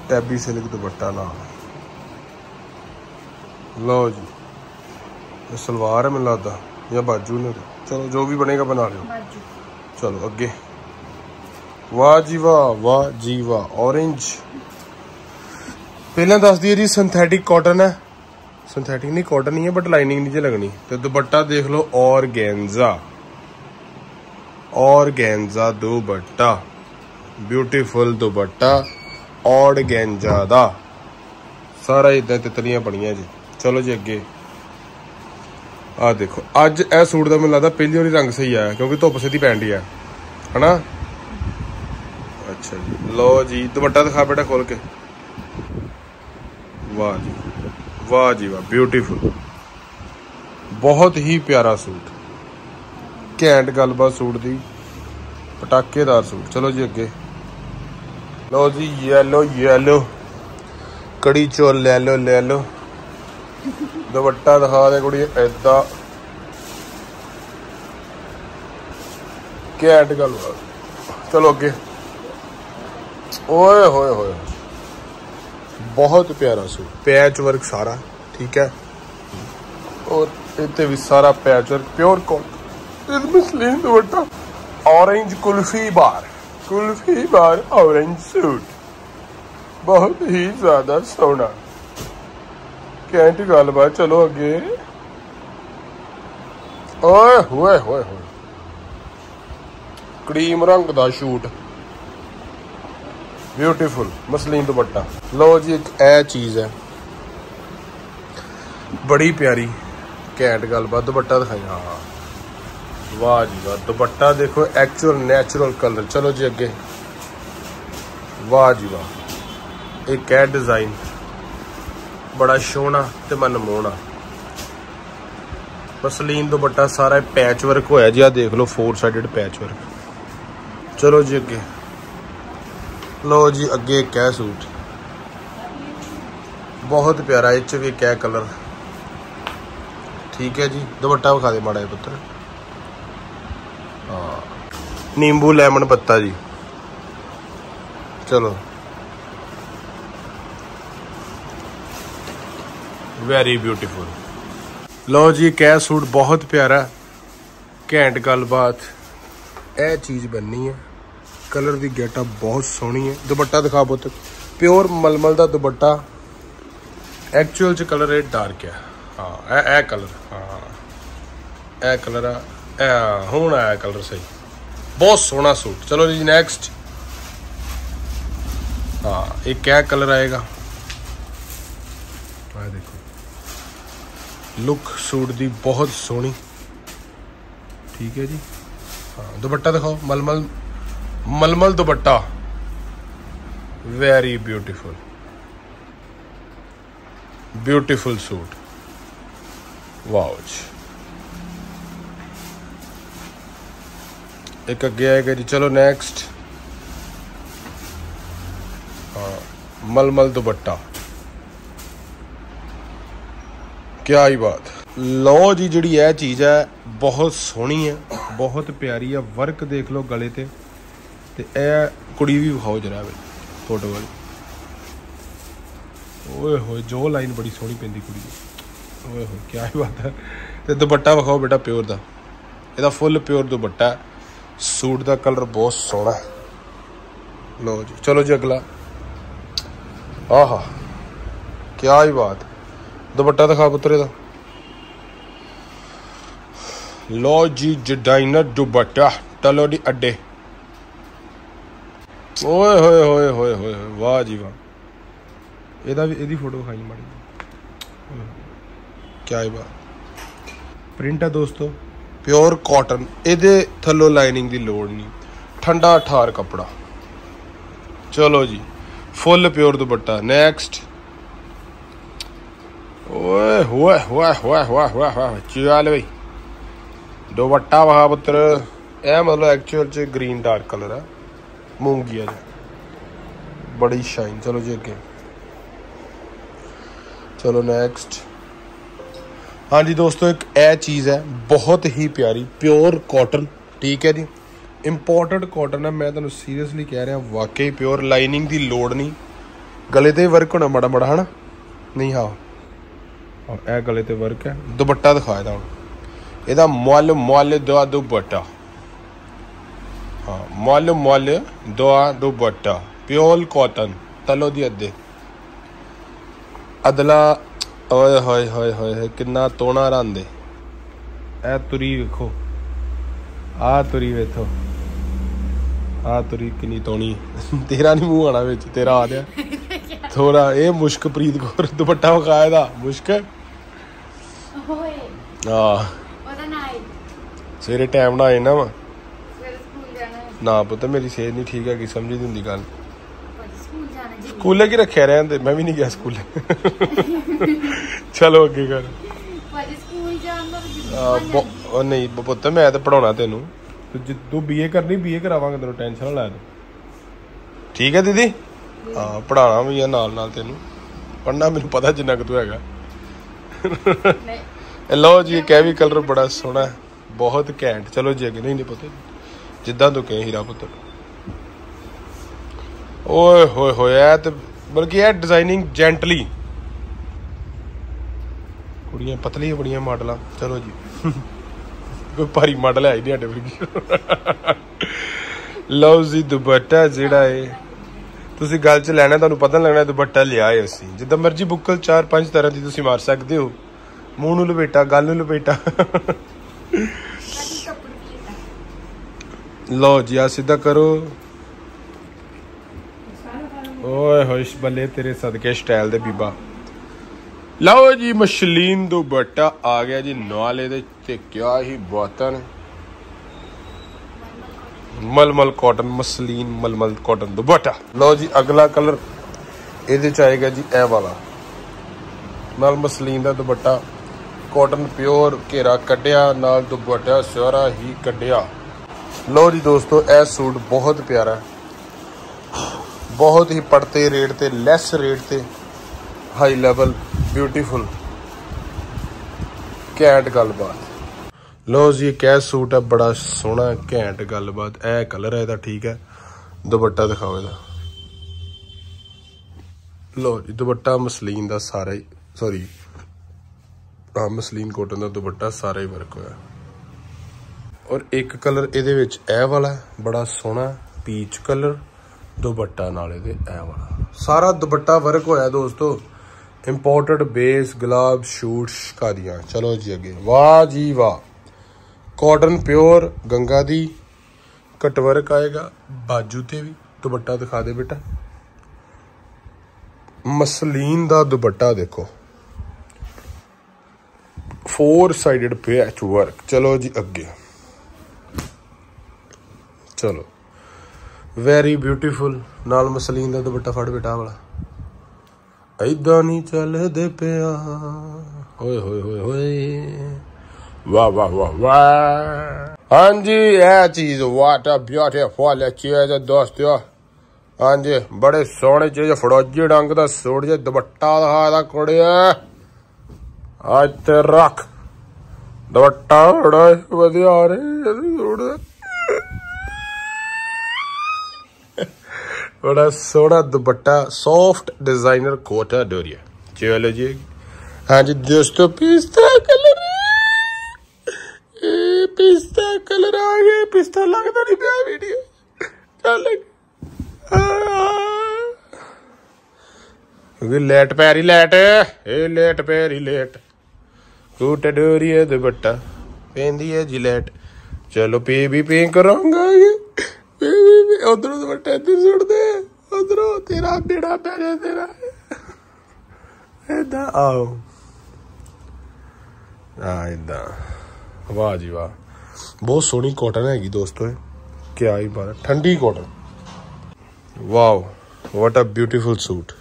tabby silk dupatta ਨਾਲ। ਲਓ ਜੀ, ਇਹ ਸਲਵਾਰ ਹੈ ਮੈਨੂੰ ਲੱਗਦਾ। ਜਾਂ ਬਾਜੂ ਨੇ ਚਲੋ ਜੋ ਵੀ ਬਣੇਗਾ ਬਣਾ ਲਿਓ ਬਾਜੂ ਚਲੋ ਅੱਗੇ ਵਾਹ ਜੀ ਵਾਹ ਵਾਹ ਜੀ ਵਾਹ orange ਪਹਿਲਾਂ ਦੱਸ ਦਈਏ ਜੀ ਸਿੰਥੈਟਿਕ ਕਾਟਨ ਹੈ ਸਿੰਥੈਟਿਕ ਨਹੀਂ ਕਾਟਨ ਹੀ ਹੈ ਬਟ ਲਾਈਨਿੰਗ ਨਹੀਂ ਜੇ ਲੱਗਣੀ ਤੇ ਦੁਪੱਟਾ ਦੇਖ ਲਓ organza organza dupatta beautiful dupatta organza ਦਾ ਸਾਰਾ ਇਦਾਂ ਤਿਤਲੀਆਂ ਬਣੀਆਂ ਜੀ ਚਲੋ ਜੀ ਅੱਗੇ ਆ ਦੇਖੋ, ਅੱਜ ਇਹ ਸੂਟ ਦਾ ਮੈਨੂੰ ਲੱਗਦਾ ਪਹਿਲੀ ਵਾਰੀ ਰੰਗ ਸਹੀ ਆਇਆ, ਕਿਉਂਕਿ ਧੁੱਪ ਸਿੱਧੀ ਪੈਂਦੀ ਆ। ਹਨਾ? ਅੱਛਾ ਜੀ। ਲੋ ਜੀ, ਦੁਪੱਟਾ ਦਿਖਾ ਬੇਟਾ ਖੋਲ ਕੇ। ਵਾਹ ਜੀ ਵਾਹ ਜੀ, ਵਾਹ ਬਿਊਟੀਫੁਲ ਬਹੁਤ ਹੀ ਪਿਆਰਾ ਸੂਟ। ਘੈਂਟ ਗੱਲਬਾਤ ਸੂਟ ਦੀ। ਪਟਾਕੇਦਾਰ ਸੂਟ। ਚਲੋ ਜੀ ਅੱਗੇ। ਲਓ ਜੀ ਯੈਲੋ ਯੈਲੋ ਕੜੀ ਚੋਲ ਲੈ ਲਓ ਲੈ ਲਓ। ਦੁਪੱਟਾ ਦਿਖਾ ਦੇ ਕੁੜੀ ਐਦਾਂ ਘੈਂਟ ਗੱਲ ਚਲੋ ਅੱਗੇ। ਓਏ ਹੋਏ ਹੋਏ। ਬਹੁਤ ਪਿਆਰਾ ਸੂਟ। ਪੈਚ ਵਰਕ ਸਾਰਾ ਠੀਕ ਹੈ। ਔਰ ਇੱਥੇ ਵੀ ਸਾਰਾ ਪੈਚ ਵਰਕ ਪਿਓਰ ਕੋਟ ਇਸ muslin dupatta. Orange kulfi bar. Kulfi bar orange suit. ਬਹੁਤ ਹੀ ਜ਼ਿਆਦਾ ਸੋਹਣਾ। ਘੈਂਟ ਗੱਲਬਾਤ ਚਲੋ ਅੱਗੇ। ਓਏ, ਹੋਏ ਹੋਏ ਹੋਏ। ਕਰੀਮ ਰੰਗ ਦਾ ਸ਼ੂਟ। Beautiful muslin dupatta. ਲਓ ਜੀ, ਇੱਕ ਇਹ ਚੀਜ਼ ਹੈ। ਬੜੀ ਪਿਆਰੀ, ਘੈਂਟ ਗੱਲਬਾਤ, ਦੁਪੱਟਾ ਦਿਖਾਈ। ਹਾਂ ਵਾਹ ਜੀ ਵਾਹ, ਦੁਪੱਟਾ ਦੇਖੋ ਐਕਚੁਅਲ ਨੈਚੁਰਲ ਕਲਰ ਚਲੋ ਜੀ ਅੱਗੇ। ਵਾਹ ਜੀ ਵਾਹ। ਇੱਕ ਹੈ ਡਿਜ਼ਾਈਨ ਬੜਾ ਸੋਹਣਾ ਤੇ ਮਨਮੋਹਣਾ। ਮਸਲੀਨ ਦੁਪੱਟਾ ਸਾਰਾ ਪੈਚ ਵਰਕ ਹੋਇਆ ਜੀ ਆ ਦੇਖ ਲਓ ਫੋਰ ਸਾਈਡਡ ਪੈਚ ਵਰਕ ਚਲੋ ਜੀ ਅੱਗੇ। ਲਓ ਜੀ, ਅੱਗੇ ਇੱਕ ਹੈ ਸੂਟ। ਬਹੁਤ ਪਿਆਰਾ, ਇਹ ਚ ਵੀ ਕੈ ਕਲਰ ਠੀਕ ਹੈ ਜੀ, ਦੁਪੱਟਾ ਵਿਖਾ ਦੇ ਮਾੜਾ ਜਿਹਾ ਪੁੱਤਰ। ਹਾਂ। ਨਿੰਬੂ ਲੈਮਨ ਪੱਤਾ ਜੀ। ਚਲੋ। ਵੈਰੀ ਬਿਊਟੀਫੁਲ ਲਓ ਜੀ ਕੈ ਸੂਟ ਬਹੁਤ ਪਿਆਰਾ। ਘੈਂਟ ਗੱਲਬਾਤ। ਇਹ ਚੀਜ਼ ਬੰਨੀ ਹੈ। ਕਲਰ ਦੀ ਗੈਟਅਪ ਬਹੁਤ ਸੋਹਣੀ ਹੈ। ਦੁਪੱਟਾ ਦਿਖਾ ਪੁੱਤ। ਪਿਓਰ ਮਲਮਲ ਦਾ ਦੁਪੱਟਾ। ਐਕਚੁਅਲ ਚ ਕਲਰ ਇਹ ਡਾਰਕ ਹੈ। ਹਾਂ, ਇਹ ਇਹ ਕਲਰ। ਹਾਂ। ਇਹ ਕਲਰ ਆ। ਇਹ ਹੁਣ ਆਇਆ ਕਲਰ ਸਹੀ। ਬਹੁਤ ਸੋਹਣਾ ਸੂਟ। ਚਲੋ ਜੀ ਨੈਕਸਟ ਹਾਂ ਇਹ ਕਿਆ ਕਲਰ ਆਏਗਾ। ਆ ਦੇਖੋ। ਲੁੱਕ ਸੂਟ ਦੀ ਬਹੁਤ ਸੋਹਣੀ ਠੀਕ ਹੈ ਜੀ ਹਾਂ ਦੁਪੱਟਾ ਦਿਖਾਓ ਮਲਮਲ ਮਲਮਲ dupatta very beautiful beautiful suit wow ਜੀ ਇੱਕ ਅੱਗੇ ਆਏਗਾ ਜੀ ਚਲੋ ਨੈਕਸਟ ਹਾਂ ਮਲਮਲ ਦੁਪੱਟਾ ਕਿਆ ਹੀ ਬਾਤ। ਲਓ ਜੀ, ਜਿਹੜੀ ਇਹ ਚੀਜ਼ ਹੈ, ਬਹੁਤ ਸੋਹਣੀ ਹੈ, ਬਹੁਤ ਪਿਆਰੀ ਹੈ। ਵਰਕ ਦੇਖ ਲਓ ਗਲੇ ਤੇ। ਤੇ ਇਹ ਕੁੜੀ ਵੀ ਵਿਖਾਓ ਜਰਾ ਵੇ ਫੋਟੋ ਵਾਲੀ। ਓਏ ਹੋਏ, ਜੋ ਲਾਈਨ ਬੜੀ ਸੋਹਣੀ ਪੈਂਦੀ ਕੁੜੀ ਦੀ। ਓਏ ਹੋਏ, ਕਿਆ ਹੀ ਬਾਤ ਹੈ। ਤੇ ਦੁਪੱਟਾ ਵਿਖਾਓ ਬੇਟਾ ਪਿਓਰ ਦਾ। ਇਹਦਾ ਫੁੱਲ ਪਿਓਰ ਦੁਪੱਟਾ ਸੂਟ ਦਾ ਕਲਰ ਬਹੁਤ ਸੋਹਣਾ ਹੈ। ਲਓ ਜੀ, ਚਲੋ ਜੀ ਅਗਲਾ। ਆਹਾ, ਕਿਆ ਹੀ ਬਾਤ। ਦੁਪੱਟਾ ਦਿਖਾ ਪੁੱਤਰੇ ਦਾ। ਲੋ ਜੀ ਜਡਾਈਨਰ ਦੁਪੱਟਾ ਟਲੋ ਦੀ ਅੱਡੇ। ਓਏ ਹੋਏ ਹੋਏ ਹੋਏ ਹੋਏ ਵਾਹ ਜੀ ਵਾਹ। ਇਹਦਾ ਵੀ ਇਹਦੀ ਫੋਟੋ ਖਾਈ ਮਾੜੀ ਕੀ ਹੈ ਬਾਤ। ਪ੍ਰਿੰਟ ਹੈ ਦੋਸਤੋ, ਪਿਓਰ ਕਾਟਨ। ਇਹਦੇ ਥੱਲੋਂ ਲਾਈਨਿੰਗ ਦੀ ਲੋੜ ਨਹੀਂ। ਠੰਡਾ, ਠਾਰ ਕਪੜਾ। ਚਲੋ ਜੀ, ਫੁੱਲ ਪਿਓਰ ਦੁਪੱਟਾ। ਨੈਕਸਟ ਓਏ ਹੋਏ ਹੋਏ ਹੋਏ ਹੋਏ ਹੋਏ ਹੋਏ ਚੱਲ ਬਈ ਦੁਪੱਟਾ ਵਾ ਪੁੱਤਰ ਇਹ ਮਤਲਬ ਐਕਚੁਅਲ ਚ ਗ੍ਰੀਨ ਡਾਰਕ ਕਲਰ ਆ ਮੂੰਗੀਆ ਜਿਹਾ ਬੜੀ ਸ਼ਾਈਨ ਚਲੋ ਜੀ ਅੱਗੇ ਚਲੋ ਨੈਕਸਟ ਹਾਂਜੀ ਦੋਸਤੋ ਇੱਕ ਇਹ ਚੀਜ਼ ਹੈ ਬਹੁਤ ਹੀ ਪਿਆਰੀ ਪਿਓਰ ਕਾਟਨ ਠੀਕ ਹੈ ਜੀ ਇੰਪੋਰਟਡ ਕਾਟਨ ਹੈ ਮੈਂ ਤੁਹਾਨੂੰ ਸੀਰੀਅਸਲੀ ਕਹਿ ਰਿਹਾ ਵਾਕਈ ਪਿਓਰ ਲਾਈਨਿੰਗ ਦੀ ਲੋੜ ਨਹੀਂ ਗਲੇ ਤੇ ਵਰਕ ਹੋਣਾ ਮੜਾ ਮੜਾ ਹਨਾ ਨਹੀਂ ਹਾਂ ਔਰ ਇਹ ਗਲੇ ਤੇ ਵਰਕ ਹੈ। ਦੁਪੱਟਾ ਦਿਖਾ ਇਹਦਾ ਹੁਣ। ਇਹਦਾ ਮੁੱਲ ਮੁੱਲ ਦਾ ਦੁਪੱਟਾ। ਹਾਂ ਮੁੱਲ ਮੁੱਲ ਦਾ ਦੁਪੱਟਾ। ਪਿਓਰ ਕਾਟਨ ਤਲੋ ਦੀ ਅੱਧੇ। ਅਦਲਾ ਓਏ ਹੋਏ ਹੋਏ ਹੋਏ ਕਿੰਨਾ ਤੋਣਾ ਰੰਦੇ ਇਹ ਤੁਰੀ ਵੇਖੋ। ਆ ਤੁਰੀ ਵੇਖੋ। ਆ ਤੁਰੀ ਕਿੰਨੀ ਤੋਣੀ। ਤੇਰਾ ਨਹੀਂ ਮੂੰਹ ਆਣਾ ਵਿੱਚ ਤੇਰਾ ਆ ਗਿਆ [laughs] ਥੋੜਾ ਇਹ ਮੁਸ਼ਕ ਪ੍ਰੀਤ ਕੌਰ ਦੁਪੱਟਾ ਵਿਖਾਇਆ ਦਾ ਮੁਸ਼ਕ। ਹੋਏ ਆ ਉਹਦਾ ਸਵੇਰੇ ਟਾਈਮ ਨਾਲ ਆਏ ਨਾ ਵਾ। ਸਵੇਰੇ ਸਕੂਲ ਜਾਣਾ ਨਾ ਪੁੱਤ ਮੇਰੀ ਸਿਹਤ ਨਹੀਂ ਠੀਕ ਹੈਗੀ ਸਮਝ ਨਹੀਂ ਹੁੰਦੀ ਗੱਲ। ਸਕੂਲ ਜਾਣਾ ਜੀ ਸਕੂਲੇ ਕੀ ਰੱਖਿਆ ਰਹਿੰਦੇ ਮੈਂ ਵੀ ਨਹੀਂ ਗਿਆ ਸਕੂਲੇ। ਚਲੋ ਅੱਗੇ ਕਰ ਭਾਜੀ ਸਕੂਲ ਜਾਣ ਦਾ ਵੀ ਆ, ਬ- ਉਹ ਨਹੀਂ ਪੁੱਤ ਮੈਂ ਤਾਂ ਪੜਾਉਣਾ ਤੈਨੂੰ। ਤੂੰ ਜੇ ਤੂੰ ਬੀਏ ਕਰਨੀ ਬੀਏ ਕਰਾਵਾਂਗੇ ਤੈਨੂੰ ਟੈਨਸ਼ਨ ਨਾ ਲੈ ਤੂੰ। ਠੀਕ ਹੈ ਦੀਦੀ? ਹਾਂ ਪੜਾਉਣਾ ਵੀ ਆ ਨਾਲ ਨਾਲ ਤੈਨੂੰ। ਪੜਨਾ ਮੈਨੂੰ ਪਤਾ ਜਿੰਨਾ ਕਿ ਤੂੰ ਹੈਗਾ। ਲਓ ਜੀ ਕੈਵੀ ਕਲਰ ਬੜਾ ਸੋਹਣਾ ਬਹੁਤ ਘੈਂਟ। ਚਲੋ ਜੀ, ਅੱਗੇ ਨਹੀਂ ਨਹੀਂ ਪਤਾ। ਜਿੱਦਾਂ ਤੂੰ ਕਹੇ ਹੀਰਾ ਪੁੱਤ। ਓਏ, ਹੋਏ ਹੋਏ ਤੇ ਬਲਕਿ ਇਹ ਡਿਜ਼ਾਈਨਿੰਗ ਜੈਂਟਲੀ ਕੁੜੀਆਂ ਪਤਲੀਆਂ ਬੜੀਆਂ ਮਾਡਲਾਂ। ਚਲੋ ਜੀ। ਕੋਈ ਭਾਰੀ ਮਾਡਲ ਹੈ ਹੀ ਨਹੀਂ ਸਾਡੇ ਵਰਗੀ। ਲਓ ਜੀ, ਦੁਪੱਟਾ ਜਿਹੜਾ ਏ ਤੁਸੀਂ ਗੱਲ 'ਚ ਲੈਣਾ, ਤੁਹਾਨੂੰ ਪਤਾ ਲੱਗਣਾ ਦੁਪੱਟਾ ਲਿਆ ਏ ਅਸੀਂ ਜਿੱਦਾਂ ਮਰਜ਼ੀ ਬੁੱਕਲ ਚਾਰ ਪੰਜ ਤਰ੍ਹਾਂ ਦੀ ਤੁਸੀਂ ਮਾਰ ਸਕਦੇ ਹੋ। ਮੂੰਹ ਨੂੰ ਲਪੇਟਾ, ਗੱਲ ਨੂੰ ਲਪੇਟਾ। ਲਓ ਜੀ ਆ ਸਿੱਧਾ ਕਰੋ। ਓਏ ਹੋਏ ਬੱਲੇ ਤੇਰੇ ਸਦਕੇ ਸਟਾਈਲ ਦੇ ਬੀਬਾ। ਲਓ ਜੀ, ਮਸ਼ਲੀਨ ਦੁਪੱਟਾ ਆ ਗਿਆ ਜੀ, ਨਾਲੇ ਦੇ ਤੇ ਕਿਆ ਹੀ ਬਾਤਨ ਮਲਮਲ ਕਾਟਨ, ਮਸਲੀਨ ਮਲਮਲ ਕਾਟਨ ਦੁਪੱਟਾ। ਲਓ ਜੀ, ਅਗਲਾ ਕਲਰ ਇਹਦੇ ਚ ਆਏਗਾ ਜੀ, ਇਹ ਵਾਲਾ। ਨਾਲ ਮਸਲੀਨ ਦਾ ਦੁਪੱਟਾ, ਕਾਟਨ ਪਿਓਰ ਘੇਰਾ ਕੱਢਿਆ, ਨਾਲ ਦੁਪੱਟਾ ਸਾਰਾ ਹੀ ਕੱਢਿਆ। ਲਓ ਜੀ ਦੋਸਤੋ, ਇਹ ਸੂਟ ਬਹੁਤ ਪਿਆਰਾ ਬਹੁਤ ਹੀ ਪੜਤੇ ਰੇਟ ਤੇ, ਲੈਸ ਰੇਟ ਤੇ ਹਾਈ ਲੈਵਲ ਬਿਊਟੀਫੁਲ ਘੈਂਟ ਗੱਲਬਾਤ। ਲਓ ਜੀ ਇੱਕ ਇਹ ਸੂਟ ਹੈ ਬੜਾ ਸੋਹਣਾ, ਘੈਂਟ ਗੱਲਬਾਤ ਇਹ ਕਲਰ ਹੈ ਇਹਦਾ ਠੀਕ ਹੈ ਦੁਪੱਟਾ ਦਿਖਾਓ ਇਹਦਾ। ਲਓ ਜੀ, ਦੁਪੱਟਾ ਮਸਲੀਨ ਦਾ ਸਾਰਾ ਹੀ ਸੌਰੀ ਆ ਮਸਲੀਨ ਕੋਟਨ ਦਾ ਦੁਪੱਟਾ ਸਾਰਾ ਹੀ ਵਰਕ ਹੋਇਆ। ਔਰ ਇੱਕ ਕਲਰ ਇਹਦੇ ਵਿੱਚ ਇਹ ਵਾਲਾ, ਬੜਾ ਸੋਹਣਾ ਪੀਚ ਕਲਰ ਦੁਪੱਟਾ ਨਾਲ ਇਹਦੇ ਇਹ ਵਾਲਾ। ਸਾਰਾ ਦੁਪੱਟਾ ਵਰਕ ਹੋਇਆ ਦੋਸਤੋ। ਇੰਪੋਰਟਡ ਬੇਸ ਗੁਲਾਬ ਸ਼ੂਟ ਸ਼ਿਕਾਰੀਆਂ। ਚਲੋ ਜੀ ਅੱਗੇ। ਵਾਹ ਜੀ ਵਾਹ। ਕਾਟਨ ਪਿਓਰ ਗੰਗਾ ਦੀ ਕਟ ਵਰਕ ਆਏਗਾ, ਬਾਜੂ ਤੇ ਵੀ। ਦੁਪੱਟਾ ਦਿਖਾ ਦੇ ਬੇਟਾ। ਮਸਲੀਨ ਦਾ ਦੁਪੱਟਾ ਦੇਖੋ। ਫੋਰ ਸਾਈਡਡ ਪੈਚ ਵਰਕ ਚਲੋ ਜੀ, ਅੱਗੇ। ਚਲੋ। ਵੈਰੀ ਬਿਊਟੀਫੁਲ ਨਾਲ ਮਸਲੀਨ ਦਾ ਦੁਪੱਟਾ ਫੜ ਬੇਟਾ ਵਾਲਾ। ਐਦਾਂ ਨਹੀਂ ਚੱਲਦੇ ਪਿਆ। ਓਏ, ਹੋਏ ਹੋਏ ਹੋਏ। ਵਾਹ ਵਾਹ ਵਾਹ ਵਾਹ। ਹਾਂਜੀ, ਇਹ ਚੀਜ਼ ਵਾਟ ਆ ਬਿਊਟੀਫੁਲ ਚੀਜ਼ ਦੋਸਤੋ ਹਾਂਜੀ, ਬੜੇ ਸੋਹਣੇ ਚੀਜ਼ ਫੜੋਜੀ ਡੰਗ ਦਾ ਸੂਟ ਜੇ, ਦੁਪੱਟਾ ਦਿਖਾ ਦਾ ਕੁੜਿਆ ਅੱਜ ਤੇ ਰੱਖ। ਦੁਪੱਟਾ ਬੜਾ ਵਧੀਆ ਆ ਰਿਹਾ ਸੂਟ ਬੜਾ ਸੋਹਣਾ ਦੁਪੱਟਾ ਸੌਫਟ ਡਿਜ਼ਾਈਨਰ ਕੋਟਾ ਡੋਰੀਆ। ਚਲੋ ਜੀ। ਹਾਂਜੀ, ਦੋਸਤੋ ਪਿਸਤਾ ਕਲਰ ਪਿਸਤਾ ਕਲਰ ਆ ਗਿਆ, ਪਿਸਤਾ ਲੱਗਦਾ ਨਹੀਂ ਪਿਆ ਵੀਡੀਓ ਚੱਲ। ਕਿਉਂਕਿ ਲੇਟ ਪੈ ਰਹੀ ਲੇਟ ਏ ਲੇਟ ਪੈ ਰਹੀ ਲੇਟ ਕੂਟ ਡੋਰੀਏ ਦੁਪੱਟਾ। ਪੈਂਦੀ ਹੈ ਜਿਲੇਟ ਚਲੋ ਪੀ ਵੀ ਪੀ ਕਰਾਂਗਾ ਇਹ ਉਧਰੋਂ ਦੁਪੱਟਾ ਇੱਧਰ ਸੁੱਟ ਦੇ ਉਧਰੋਂ ਤੇਰਾ ਡੇੜਾ ਪੈ ਰਿਹਾ ਤੇਰਾ। ਐਦਾਂ ਆਓ। ਆ ਵਾਹ ਜੀ ਵਾਹ। ਬਹੁਤ ਸੋਹਣੀ ਕਾਟਨ ਹੈਗੀ ਦੋਸਤੋ ਇਹ। ਕੀ ਹੀ ਬਾਤ ਹੈ। ਠੰਡੀ cotton wow what uh beautiful suit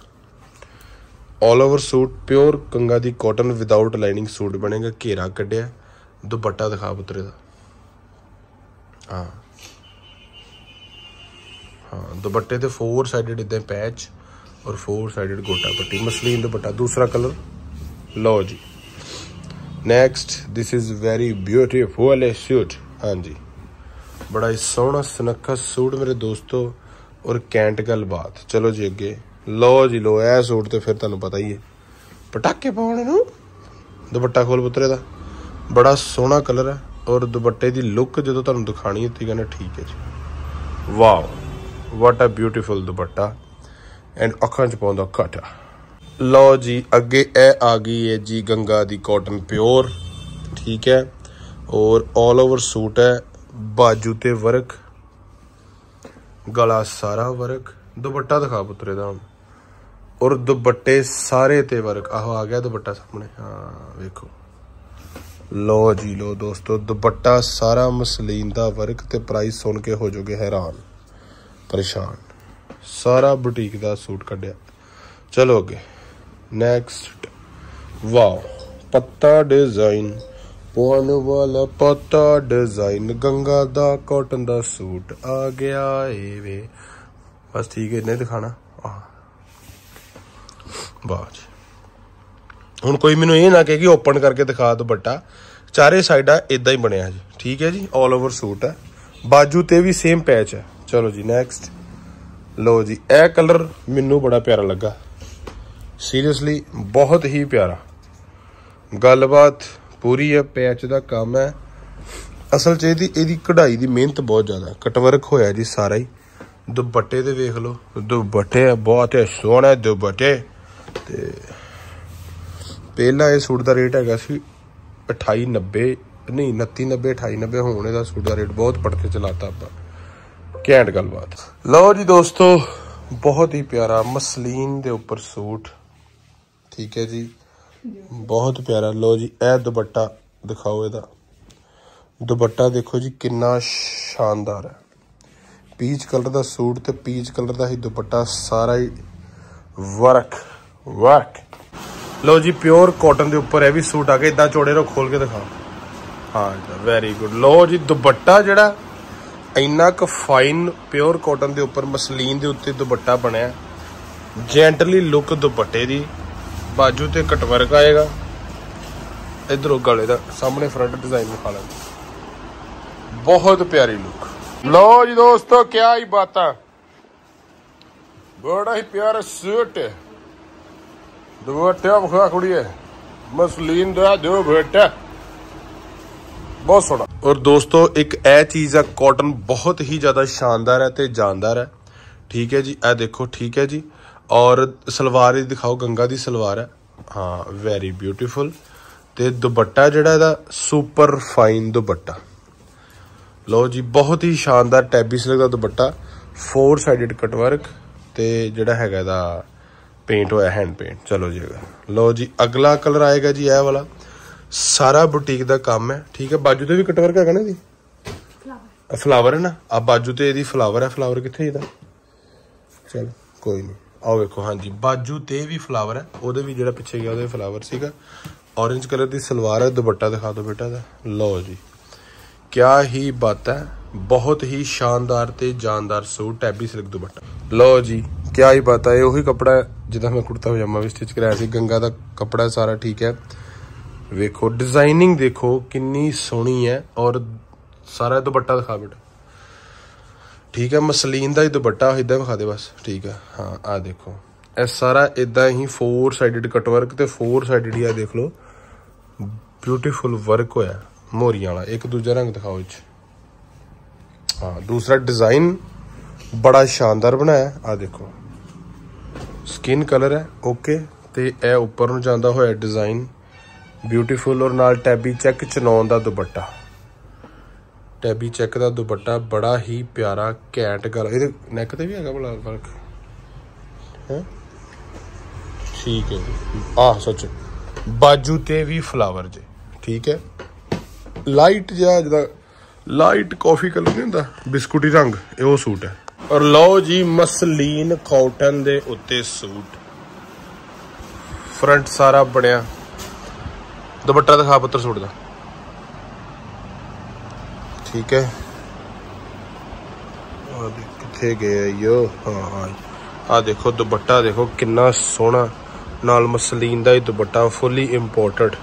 all over suit pure ਕੰਗਾ ਦੀ ਕਾਟਨ ਵਿਦਆਊਟ ਲਾਈਨਿੰਗ ਸੂਟ ਬਣੇਗਾ, ਘੇਰਾ ਕੱਢਿਆ। ਦੁਪੱਟਾ ਦਿਖਾ ਪੁੱਤਰੇ ਦਾ। ਹਾਂ। ਹਾਂ, ਦੁਪੱਟੇ ਤੇ ਫੋਰ ਸਾਈਡਡ ਇਦਾਂ ਪੈਚ ਔਰ ਫੋਰ ਸਾਈਡਡ ਗੋਟਾ ਪੱਟੀ। ਮਸਲੀਨ ਦੁਪੱਟਾ, ਦੂਸਰਾ ਕਲਰ ਲਓ ਜੀ। Next this is very beautiful suit ਹਾਂਜੀ। ਬੜਾ ਹੀ ਸੋਹਣਾ, ਸੁਨੱਖਾ ਸੂਟ ਮੇਰੇ ਦੋਸਤੋ ਔਰ ਕੈਂਟ ਗੱਲਬਾਤ ਚਲੋ ਜੀ ਅੱਗੇ। ਲਓ ਜੀ, ਲਓ, ਇਹ ਸੂਟ ਤੇ ਫਿਰ ਤੁਹਾਨੂੰ ਪਤਾ ਹੀ ਹੈ। ਪਟਾਕੇ ਪਾਉਣ ਨੂੰ? ਦੁਪੱਟਾ ਖੋਲ ਪੁੱਤਰੇ ਦਾ। ਬੜਾ ਸੋਹਣਾ ਕਲਰ ਹੈ ਔਰ ਦੁਪੱਟੇ ਦੀ ਲੁੱਕ ਜਦੋਂ ਤੁਹਾਨੂੰ ਦਿਖਾਣੀ ਹੈ, ਤੁਸੀਂ ਕਹਿੰਦਾ ਠੀਕ ਹੈ ਜੀ। Wow what uh beautiful dupatta. And ਅੱਖਾਂ ਚ ਪਾਉਂਦਾ ਕਾਟਾ ਲਓ ਜੀ, ਅੱਗੇ ਇਹ ਆ ਗਈ ਹੈ ਜੀ ਗੰਗਾ ਦੀ ਕਾਟਨ ਪਿਓਰ ਠੀਕ ਹੈ। ਔਰ 올 ਓਵਰ ਸੂਟ ਹੈ, ਬਾਜੂ ਤੇ ਵਰਕ, ਗਲਾ ਸਾਰਾ ਵਰਕ, ਦੁਪੱਟਾ ਦਿਖਾ ਪੁੱਤਰੇ ਦਾ। ਔਰ ਦੁਪੱਟੇ ਸਾਰੇ ਤੇ ਵਰਕ, ਆਹੋ ਆ ਗਿਆ ਦੁਪੱਟਾ ਸਾਹਮਣੇ, ਹਾਂ, ਵੇਖੋ। ਲੋ ਜੀ ਲੋ ਦੋਸਤੋ, ਦੁਪੱਟਾ ਸਾਰਾ ਮਸਲੀਨ ਦਾ ਵਰਕ ਤੇ ਪ੍ਰਾਈਸ ਸੁਣ ਕੇ ਹੋ ਜਾਓਗੇ ਹੈਰਾਨ, ਪਰੇਸ਼ਾਨ। ਸਾਰਾ ਬੁਟੀਕ ਦਾ ਸੂਟ ਕੱਢਿਆ। ਚਲੋ ਅੱਗੇ। ਨੈਕਸਟ ਵਾਓ ਪੱਤਾ ਡਿਜ਼ਾਈਨ ਪੌਣ ਵਾਲਾ ਪੱਤਾ ਡਿਜ਼ਾਈਨ ਗੰਗਾ ਦਾ ਕਾਟਨ ਦਾ ਸੂਟ ਆ ਗਿਆ ਏ ਵੇ ਬਸ ਠੀਕ ਹੈ ਨਹੀਂ ਦਿਖਾਣਾ ਆਹ ਵਾਹ ਹੁਣ ਕੋਈ ਮੈਨੂੰ ਇਹ ਨਾ ਕਹੇ ਕਿ ਓਪਨ ਕਰਕੇ ਦਿਖਾ ਦੁਪੱਟਾ ਚਾਰੇ ਸਾਈਡਾਂ ਇਦਾਂ ਹੀ ਬਣਿਆ ਜੀ। ਠੀਕ ਹੈ ਜੀ? 올 ਓਵਰ ਸੂਟ ਹੈ। ਬਾਜੂ ਤੇ ਵੀ ਸੇਮ ਪੈਚ ਹੈ। ਚਲੋ ਜੀ ਨੈਕਸਟ ਲੋ ਜੀ, ਇਹ ਕਲਰ ਮੈਨੂੰ ਬੜਾ ਪਿਆਰਾ ਲੱਗਾ। ਸੀਰੀਅਸਲੀ ਬਹੁਤ ਹੀ ਪਿਆਰਾ। ਗੱਲਬਾਤ ਪੂਰੀ ਹੈ, ਪੈਚ ਦਾ ਕੰਮ ਹੈ। ਅਸਲ 'ਚ ਇਹਦੀ ਇਹਦੀ ਕਢਾਈ ਦੀ ਮਿਹਨਤ ਬਹੁਤ ਜ਼ਿਆਦਾ ਕਟਵਰਕ ਹੋਇਆ ਜੀ ਸਾਰਾ ਹੀ। ਦੁਪੱਟੇ ਤੇ ਵੇਖ ਲਓ। ਦੁਪੱਟੇ ਬਹੁਤ ਸੋਹਣਾ ਦੁਪੱਟੇ। ਤੇ ਪਹਿਲਾ ਇਹ ਸੂਟ ਦਾ ਰੇਟ ਹੈਗਾ ਸੀ 2890 ਨਹੀਂ 2990 2890 ਹੁਣ ਇਹਦਾ ਸੂਟ ਦਾ ਰੇਟ ਬਹੁਤ ਪੜ ਕੇ ਚਲਾਤਾ ਆਪਾਂ। ਘੈਂਟ ਗੱਲਬਾਤ। ਲਓ ਜੀ ਦੋਸਤੋ, ਬਹੁਤ ਹੀ ਪਿਆਰਾ, ਮਸਲੀਨ ਦੇ ਉੱਪਰ ਸੂਟ। ਠੀਕ ਹੈ ਜੀ। ਬਹੁਤ ਪਿਆਰਾ। ਲਓ ਜੀ, ਇਹ ਦੁਪੱਟਾ ਦਿਖਾਓ ਇਹਦਾ। ਦੁਪੱਟਾ ਦੇਖੋ ਜੀ, ਕਿੰਨਾ ਸ਼ਾਨਦਾਰ ਹੈ। ਪੀਚ ਕਲਰ ਦਾ ਸੂਟ ਤੇ ਪੀਚ ਕਲਰ ਦਾ ਹੀ ਦੁਪੱਟਾ ਸਾਰਾ ਹੀ ਵਰਕ ਵਰਕ। ਲਓ ਜੀ, ਪਿਓਰ ਕਾਟਨ ਦੇ ਉੱਪਰ ਇਹ ਵੀ ਸੂਟ ਆ ਗਿਆ ਇਦਾਂ ਚੋੜੇ ਰੋ ਖੋਲ ਕੇ ਦਿਖਾਓ। ਹਾਂ ਵੈਰੀ ਗੁੱਡ ਲੋ ਜੀ, ਦੁਪੱਟਾ ਜਿਹੜਾ ਇੰਨਾ ਕੁ ਫਾਈਨ ਪਿਓਰ ਕਾਟਨ ਦੇ ਉੱਪਰ ਮਸਲੀਨ ਦੇ ਉੱਤੇ ਦੁਪੱਟਾ ਬਣਿਆ। ਜੈਂਟਲੀ ਲੁੱਕ ਦੁਪੱਟੇ ਦੀ। ਬਾਜੂ ਤੇ ਕਟਵਰਕ ਆਏਗਾ। ਇਧਰੋਂ ਗਲੇ ਦਾ ਸਾਹਮਣੇ ਫਰੰਟ ਡਿਜ਼ਾਈਨ ਵਿਖਾ ਲਾਂ। ਬਹੁਤ ਪਿਆਰੀ ਲੁੱਕ ਲਓ ਜੀ ਦੋਸਤੋ ਕੀ ਹੀ ਬਾਤਾਂ। ਬੜਾ ਹੀ ਪਿਆਰਾ ਸੂਟ ਹੈ। ਦੁਪੱਟਾ ਵਿਖਾ ਕੁੜੀਏ। ਮਸਲੀਨ ਦਾ ਦੁਪੱਟਾ। ਬਹੁਤ ਸੋਹਣਾ। ਔਰ ਦੋਸਤੋ, ਇੱਕ ਇਹ ਚੀਜ਼ ਆ ਕਾਟਨ ਬਹੁਤ ਹੀ ਜ਼ਿਆਦਾ ਸ਼ਾਨਦਾਰ ਹੈ ਤੇ ਜਾਨਦਾਰ ਹੈ। ਠੀਕ ਹੈ ਜੀ, ਇਹ ਦੇਖੋ, ਠੀਕ ਹੈ ਜੀ। ਔਰ ਸਲਵਾਰ ਇਹ ਦਿਖਾਓ ਗੰਗਾ ਦੀ ਸਲਵਾਰ ਹੈ। ਹਾਂ ਵੈਰੀ ਬਿਊਟੀਫੁਲ ਤੇ ਦੁਪੱਟਾ ਜਿਹੜਾ ਇਹਦਾ ਸੁਪਰ ਫਾਈਨ ਦੁਪੱਟਾ। ਲਓ ਜੀ ਬਹੁਤ ਹੀ ਸ਼ਾਨਦਾਰ ਟੈਬੀ ਸਿਲਕ ਦਾ ਦੁਪੱਟਾ। ਫੋਰ ਸਾਈਡਡ ਕਟਵਰਕ ਤੇ ਜਿਹੜਾ ਹੈਗਾ ਇਹਦਾ ਪੇਂਟ ਹੋਇਆ ਹੈਂਡ ਪੇਂਟ ਚਲੋ ਜੀ ਲਓ ਜੀ ਅਗਲਾ ਕਲਰ ਆਏਗਾ ਜੀ ਇਹ ਵਾਲਾ। ਸਾਰਾ ਬੁਟੀਕ ਦਾ ਕੰਮ ਹੈ ਠੀਕ ਹੈ? ਬਾਜੂ ਤੇ ਵੀ ਕਟਵਰਕ ਹੈਗਾ ਨਾ ਜੀ ਫਲਾਵਰ ਫਲਾਵਰ ਹੈ ਨਾ? ਆ ਬਾਜੂ ਤੇ ਇਹਦੀ ਫਲਾਵਰ ਹੈ। ਫਲਾਵਰ ਕਿੱਥੇ ਇਹਦਾ? ਚਲ ਕੋਈ ਨਹੀਂ ਆਓ ਵੇਖੋ, ਹਾਂਜੀ। ਬਾਜੂ ਤੇ ਵੀ ਫਲਾਵਰ ਹੈ। ਉਹਦੇ ਵੀ ਜਿਹੜਾ ਪਿੱਛੇ ਗਿਆ, ਉਹਦੇ ਫਲਾਵਰ ਸੀਗਾ। Orange ਕਲਰ ਦੀ ਸਲਵਾਰ ਹੈ, ਦੁਪੱਟਾ ਦਿਖਾ ਦਿਓ ਬੇਟਾ ਦਾ। ਲਓ ਜੀ। ਕਿਆ ਹੀ ਬਾਤ ਹੈ। ਬਹੁਤ ਹੀ ਸ਼ਾਨਦਾਰ ਤੇ ਜਾਨਦਾਰ ਸੂਟ ਟੈਬੀ ਸਿਲਕ ਦੁਪੱਟਾ। ਲਓ ਜੀ, ਕਿਆ ਹੀ ਬਾਤ ਹੈ। ਇਹ ਉਹੀ ਕੱਪੜਾ ਹੈ ਜਿਹਦਾ ਮੈਂ ਕੁੜਤਾ ਪਜਾਮਾ ਵੀ ਸਟਿਚ ਕਰਾਇਆ ਸੀ। ਗੰਗਾ ਦਾ ਕੱਪੜਾ ਸਾਰਾ ਠੀਕ ਹੈ। ਵੇਖੋ ਡਿਜ਼ਾਈਨਿੰਗ ਦੇਖੋ, ਕਿੰਨੀ ਸੋਹਣੀ ਹੈ। ਔਰ ਸਾਰਾ ਦੁਪੱਟਾ ਦਿਖਾ ਬੇਟਾ। ਠੀਕ ਹੈ, ਮਸਲੀਨ ਦਾ ਹੀ ਦੁਪੱਟਾ ਇਦਾਂ ਵਿਖਾ ਦੇ ਬਸ। ਠੀਕ ਹੈ, ਹਾਂ ਆ ਦੇਖੋ। ਇਹ ਸਾਰਾ ਇਦਾਂ ਹੀ ਫੋਰ ਸਾਈਡਡ ਕਟਵਰਕ ਤੇ ਫੋਰ ਸਾਈਡਡ ਹੀ ਆ, ਦੇਖ ਲਓ। ਬਿਊਟੀਫੁਲ ਵਰਕ ਹੋਇਆ, ਮੋਰੀਆਂ ਵਾਲਾ। ਇੱਕ ਦੂਜਾ ਰੰਗ ਦਿਖਾਓ ਇਹ 'ਚ ਹਾਂ, ਦੂਸਰਾ ਡਿਜ਼ਾਈਨ ਬੜਾ ਸ਼ਾਨਦਾਰ ਬਣਾਇਆ ਆ ਦੇਖੋ। ਸਕਿਨ ਕਲਰ ਹੈ ਓਕੇ ਤੇ ਇਹ ਉੱਪਰ ਨੂੰ ਜਾਂਦਾ ਹੋਇਆ ਡਿਜ਼ਾਈਨ ਬਿਊਟੀਫੁਲ ਔਰ ਨਾਲ ਟੈਬੀ ਚੈੱਕ ਚਨੌਨ ਦਾ ਦੁਪੱਟਾ। ਟੈਬੀ ਚੈੱਕ ਦਾ ਦੁਪੱਟਾ ਬੜਾ ਹੀ ਪਿਆਰਾ ਕੈਟ ਗਲ। ਇਹਦੇ ਨੈਕ ਤੇ ਵੀ ਹੈਗਾ ਬੜਾ ਫ਼ਰਕ? ਹੈ? ਠੀਕ ਹੈ ਆਹ, ਸੱਚ। ਬਾਜੂ ਤੇ ਵੀ ਫਲਾਵਰ ਜੇ। ਠੀਕ ਹੈ? ਲਾਈਟ ਜਿਹਾ ਜਿਹਦਾ ਲਾਈਟ ਕਾਫੀ ਕਲਰ ਨਹੀਂ ਹੁੰਦਾ? ਬਿਸਕੁਟੀ ਰੰਗ, ਇਹ ਉਹ ਸੂਟ ਹੈ। ਔਰ ਲਓ ਜੀ, ਮਸਲੀਨ ਕਾਟਨ ਦੇ ਉੱਤੇ ਸੂਟ। ਫਰੰਟ ਸਾਰਾ ਬਣਿਆ। ਦੁਪੱਟਾ ਦਿਖਾ ਪੁੱਤਰ ਸੂਟ ਦਾ। ਠੀਕ ਹੈ? ਆ ਦੇ ਕਿੱਥੇ ਗਿਆ ਯੋ ਹਾਂ ਹਾਂ। ਆ ਦੇਖੋ, ਦੁਪੱਟਾ ਦੇਖੋ, ਕਿੰਨਾ ਸੋਹਣਾ। ਨਾਲ ਮਸਲੀਨ ਦਾ ਹੀ ਦੁਪੱਟਾ ਫੁੱਲੀ ਇੰਪੋਰਟਡ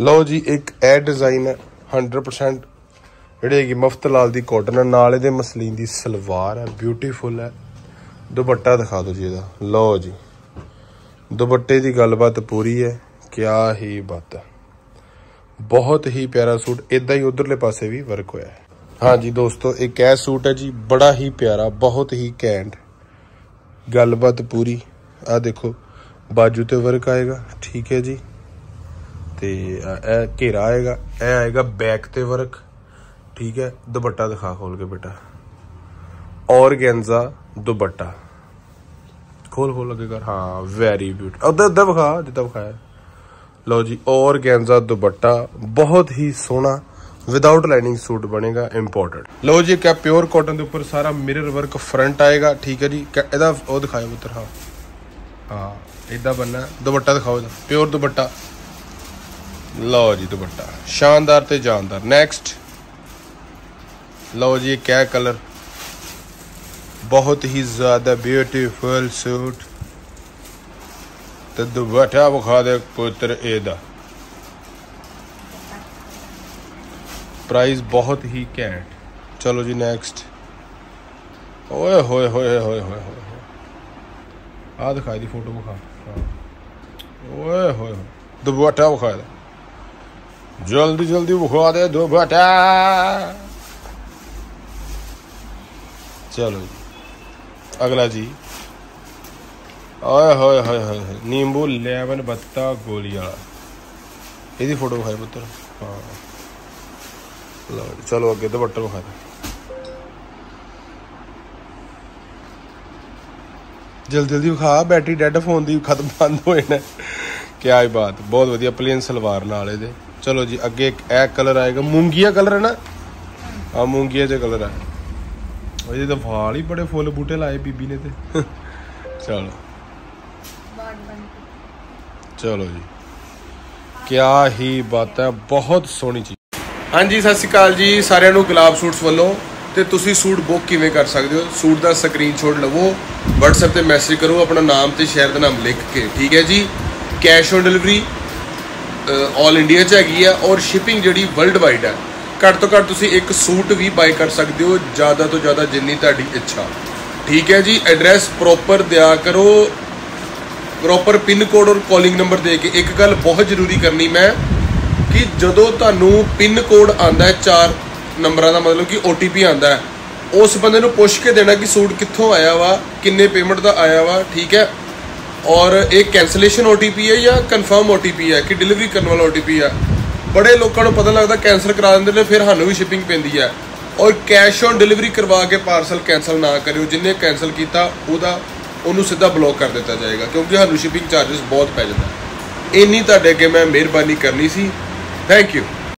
ਲਓ ਜੀ, ਇੱਕ ਇਹ ਡਿਜ਼ਾਈਨ ਹੈ 100% ਜਿਹੜੇ ਹੈਗੀ ਮਫਤ ਲਾਲ ਦੀ ਕਾਟਨ ਹੈ, ਨਾਲ ਇਹਦੇ ਮਸਲੀਨ ਦੀ ਸਲਵਾਰ ਹੈ ਬਿਊਟੀਫੁਲ ਹੈ। ਦੁਪੱਟਾ ਦਿਖਾ ਦਿਓ ਜੀ ਇਹਦਾ। ਲਓ ਜੀ। ਦੁਪੱਟੇ ਦੀ ਗੱਲਬਾਤ ਪੂਰੀ ਹੈ, ਕਿਆ ਹੀ ਬਾਤ ਹੈ। ਬਹੁਤ ਹੀ ਪਿਆਰਾ ਸੂਟ ਇਦਾਂ ਹੀ ਉਧਰਲੇ ਪਾਸੇ ਵੀ ਵਰਕ ਹੋਇਆ ਹੈ। ਹਾਂਜੀ ਦੋਸਤੋ, ਇੱਕ ਇਹ ਸੂਟ ਹੈ ਜੀ, ਬੜਾ ਹੀ ਪਿਆਰਾ, ਬਹੁਤ ਹੀ ਕੈਂਟ ਗੱਲਬਾਤ ਪੂਰੀ ਆ ਦੇਖੋ, ਬਾਜੂ ਤੇ ਵਰਕ ਆਏਗਾ, ਠੀਕ ਹੈ ਜੀ। ਤੇ ਇਹ ਘੇਰਾ ਆਏਗਾ, ਇਹ ਆਏਗਾ ਬੈਕ ਤੇ ਵਰਕ ਠੀਕ ਹੈ। ਦੁਪੱਟਾ ਦਿਖਾ ਖੋਲ ਕੇ ਬੇਟਾ। ਔਰਗੈਂਜ਼ਾ ਦੁਪੱਟਾ। ਖੋਲ ਖੋਲ ਕੇ ਕਰ। ਹਾਂ ਵੈਰੀ ਬਿਊਟੀ ਉਧਰ ਉਧਰ ਵਿਖਾ, ਜਿੱਦਾਂ ਵਿਖਾਇਆ। ਲਓ ਜੀ ਔਰਗੈਂਜ਼ਾ ਦੁਪੱਟਾ, ਬਹੁਤ ਹੀ ਸੋਹਣਾ ਵਿਦਆਊਟ ਲਾਈਨਿੰਗ ਸੂਟ ਬਣੇਗਾ ਇੰਪੋਰਟਡ ਲਓ ਜੀ ਕਿਆ ਪਿਓਰ ਕਾਟਨ ਦੇ ਉੱਪਰ ਸਾਰਾ ਮਿਰਰ ਵਰਕ ਫਰੰਟ ਆਏਗਾ, ਠੀਕ ਹੈ ਜੀ। ਕਿਆ- ਇਹਦਾ ਉਹ ਦਿਖਾਓ ਪੁੱਤਰ, ਹਾਂ। ਹਾਂ ਇਦਾਂ ਬੰਨਾ ਦੁਪੱਟਾ ਦਿਖਾਓ ਇਹਦਾ ਪਿਓਰ ਦੁਪੱਟਾ। ਲਓ ਜੀ, ਦੁਪੱਟਾ, ਸ਼ਾਨਦਾਰ ਤੇ ਜਾਨਦਾਰ। ਨੈਕਸਟ ਲਓ ਜੀ ਇਹ ਕਿਆ ਕਲਰ ਬਹੁਤ ਹੀ ਜ਼ਿਆਦਾ ਬਿਊਟੀਫੁਲ ਸੂਟ ਤੇ ਦੁਪੱਟਾ ਵਿਖਾ ਦੇ ਪੁੱਤਰ ਇਹਦਾ। ਪ੍ਰਾਈਸ ਬਹੁਤ ਹੀ ਘੈਂਟ। ਚਲੋ ਜੀ ਨੈਕਸਟ ਓਏ ਹੋਏ ਹੋਏ ਹੋਏ ਹੋਏ ਹੋਏ ਆ ਦਿਖਾਈ ਦੀ ਫੋਟੋ ਵਿਖਾ। ਓਏ ਹੋਏ ਹੋਏ। ਦੁਪੱਟਾ ਵਿਖਾ ਦੇ ਜਲਦੀ ਜਲਦੀ ਵਿਖਾ ਦੇ ਦੁਬਟਾ ਚਲੋ ਜੀ। ਅਗਲਾ ਜੀ। ਆਏ ਹੋਏ ਹੋਏ ਹੋਏ ਨਿੰਬੂ ਲੈਮਨ ਬੱਤਾ ਗੋਲੀ ਵਾਲਾ ਇਹਦੀ ਫੋਟੋ ਵਿਖਾਏ ਪੁੱਤਰ। ਹਾਂ। ਲਓ ਚਲੋ ਅੱਗੇ ਦੁਪੱਟਾ ਵਿਖਾ ਜਲਦੀ ਜਲਦੀ ਵਿਖਾ ਬੈਟਰੀ ਡੈਡ ਫੋਨ ਦੀ ਖਤਮ ਬੰਦ ਹੋਏ ਨੇ। ਕੀ ਆਈ ਬਾਤ, ਬਹੁਤ ਵਧੀਆ ਪਲੇਨ ਸਲਵਾਰ ਨਾਲ ਇਹਦੇ। ਚਲੋ ਜੀ, ਅੱਗੇ ਇੱਕ ਇਹ ਕਲਰ ਆਏਗਾ, ਮੂੰਗੀਆ ਕਲਰ ਹੈ ਨਾ? ਆ ਮੂੰਗੀਆ ਜਿਹਾ ਕਲਰ ਹੈ। ਉਹਦੇ ਤਾਂ ਵਾਲ ਹੀ ਬੜੇ ਫੁੱਲ ਬੂਟੇ ਲਾਏ ਬੀਬੀ ਨੇ ਤੇ। ਚਲੋ। ਚਲੋ ਜੀ। ਕਿਆ ਹੀ ਬਾਤ ਹੈ, ਬਹੁਤ ਸੋਹਣੀ ਚੀਜ਼। ਹਾਂਜੀ, ਸਤਿ ਸ਼੍ਰੀ ਅਕਾਲ ਜੀ। ਸਾਰਿਆਂ ਨੂੰ ਗੁਲਾਬ ਸੂਟਸ ਵੱਲੋਂ ਤੇ ਤੁਸੀਂ ਸੂਟ ਬੁੱਕ ਕਿਵੇਂ ਕਰ ਸਕਦੇ ਹੋ? ਸੂਟ ਦਾ ਸਕਰੀਨਸ਼ਾਟ ਲਵੋ, WhatsApp ਤੇ ਮੈਸੇਜ ਕਰੋ, ਆਪਣਾ ਨਾਮ ਤੇ ਸ਼ਹਿਰ ਦਾ ਨਾਮ ਲਿਖ ਕੇ, ਠੀਕ ਹੈ ਜੀ? Cash on delivery all India ਚ ਹੈਗੀ ਆ ਔਰ ਸ਼ਿਪਿੰਗ ਜਿਹੜੀ ਵਰਲਡ ਵਾਈਡ ਹੈ ਘੱਟ ਤੋਂ ਘੱਟ ਤੁਸੀਂ ਇੱਕ ਸੂਟ ਵੀ ਬਾਈ ਕਰ ਸਕਦੇ ਹੋ, ਜ਼ਿਆਦਾ ਤੋਂ ਜ਼ਿਆਦਾ ਜਿੰਨੀ ਤੁਹਾਡੀ ਇੱਛਾ। ਠੀਕ ਹੈ ਜੀ? ਐਡਰੈਸ ਪ੍ਰੋਪਰ ਦਿਆ ਕਰੋ ਪ੍ਰੋਪਰ ਪਿਨ ਕੋਡ ਔਰ ਕਾਲਿੰਗ ਨੰਬਰ ਦੇ ਕੇ ਇੱਕ ਗੱਲ ਬਹੁਤ ਜ਼ਰੂਰੀ ਕਰਨੀ ਮੈਂ, ਕਿ ਜਦੋਂ ਤੁਹਾਨੂੰ ਪਿਨ ਕੋਡ ਆਂਦਾ ਹੈ ਚਾਰ ਨੰਬਰਾਂ ਦਾ ਮਤਲਬ ਕਿ OTP ਆਂਦਾ ਹੈ, ਉਸ ਬੰਦੇ ਨੂੰ ਪੁੱਛ ਕੇ ਦੇਣਾ ਕਿ ਸੂਟ ਕਿੱਥੋਂ ਆਇਆ ਵਾ, ਕਿੰਨੇ ਪੇਮੈਂਟ ਦਾ ਆਇਆ ਵਾ, ਠੀਕ ਹੈ? ਔਰ ਇਹ ਕੈਂਸਲੇਸ਼ਨ OTP ਹੈ ਜਾਂ ਕਨਫਰਮ OTP ਹੈ, ਕਿ ਡਿਲੀਵਰੀ ਕਰਨ ਵਾਲਾ OTP ਹੈ ਬੜੇ ਲੋਕਾਂ ਨੂੰ ਪਤਾ ਲੱਗਦਾ ਕੈਂਸਲ ਕਰਾ ਦਿੰਦੇ ਨੇ, ਫਿਰ ਸਾਨੂੰ ਵੀ ਸ਼ਿਪਿੰਗ ਪੈਂਦੀ ਹੈ। ਔਰ ਕੈਸ਼ ਔਨ ਡਿਲੀਵਰੀ ਕਰਵਾ ਕੇ ਪਾਰਸਲ ਕੈਂਸਲ ਨਾ ਕਰਿਓ, ਜਿੰਨੇ ਕੈਂਸਲ ਕੀਤਾ, ਉਹਦਾ ਉਹਨੂੰ ਸਿੱਧਾ ਬਲੌਕ ਕਰ ਦਿੱਤਾ ਜਾਏਗਾ, ਕਿਉਂਕਿ ਸਾਨੂੰ ਸ਼ਿਪਿੰਗ ਚਾਰजेस ਬਹੁਤ ਪੈ ਜਾਂਦਾ ਇੰਨੀ ਤੁਹਾਡੇ ਅੱਗੇ ਮੈਂ ਮਿਹਰਬਾਨੀ ਕਰਨੀ ਸੀ। Thank you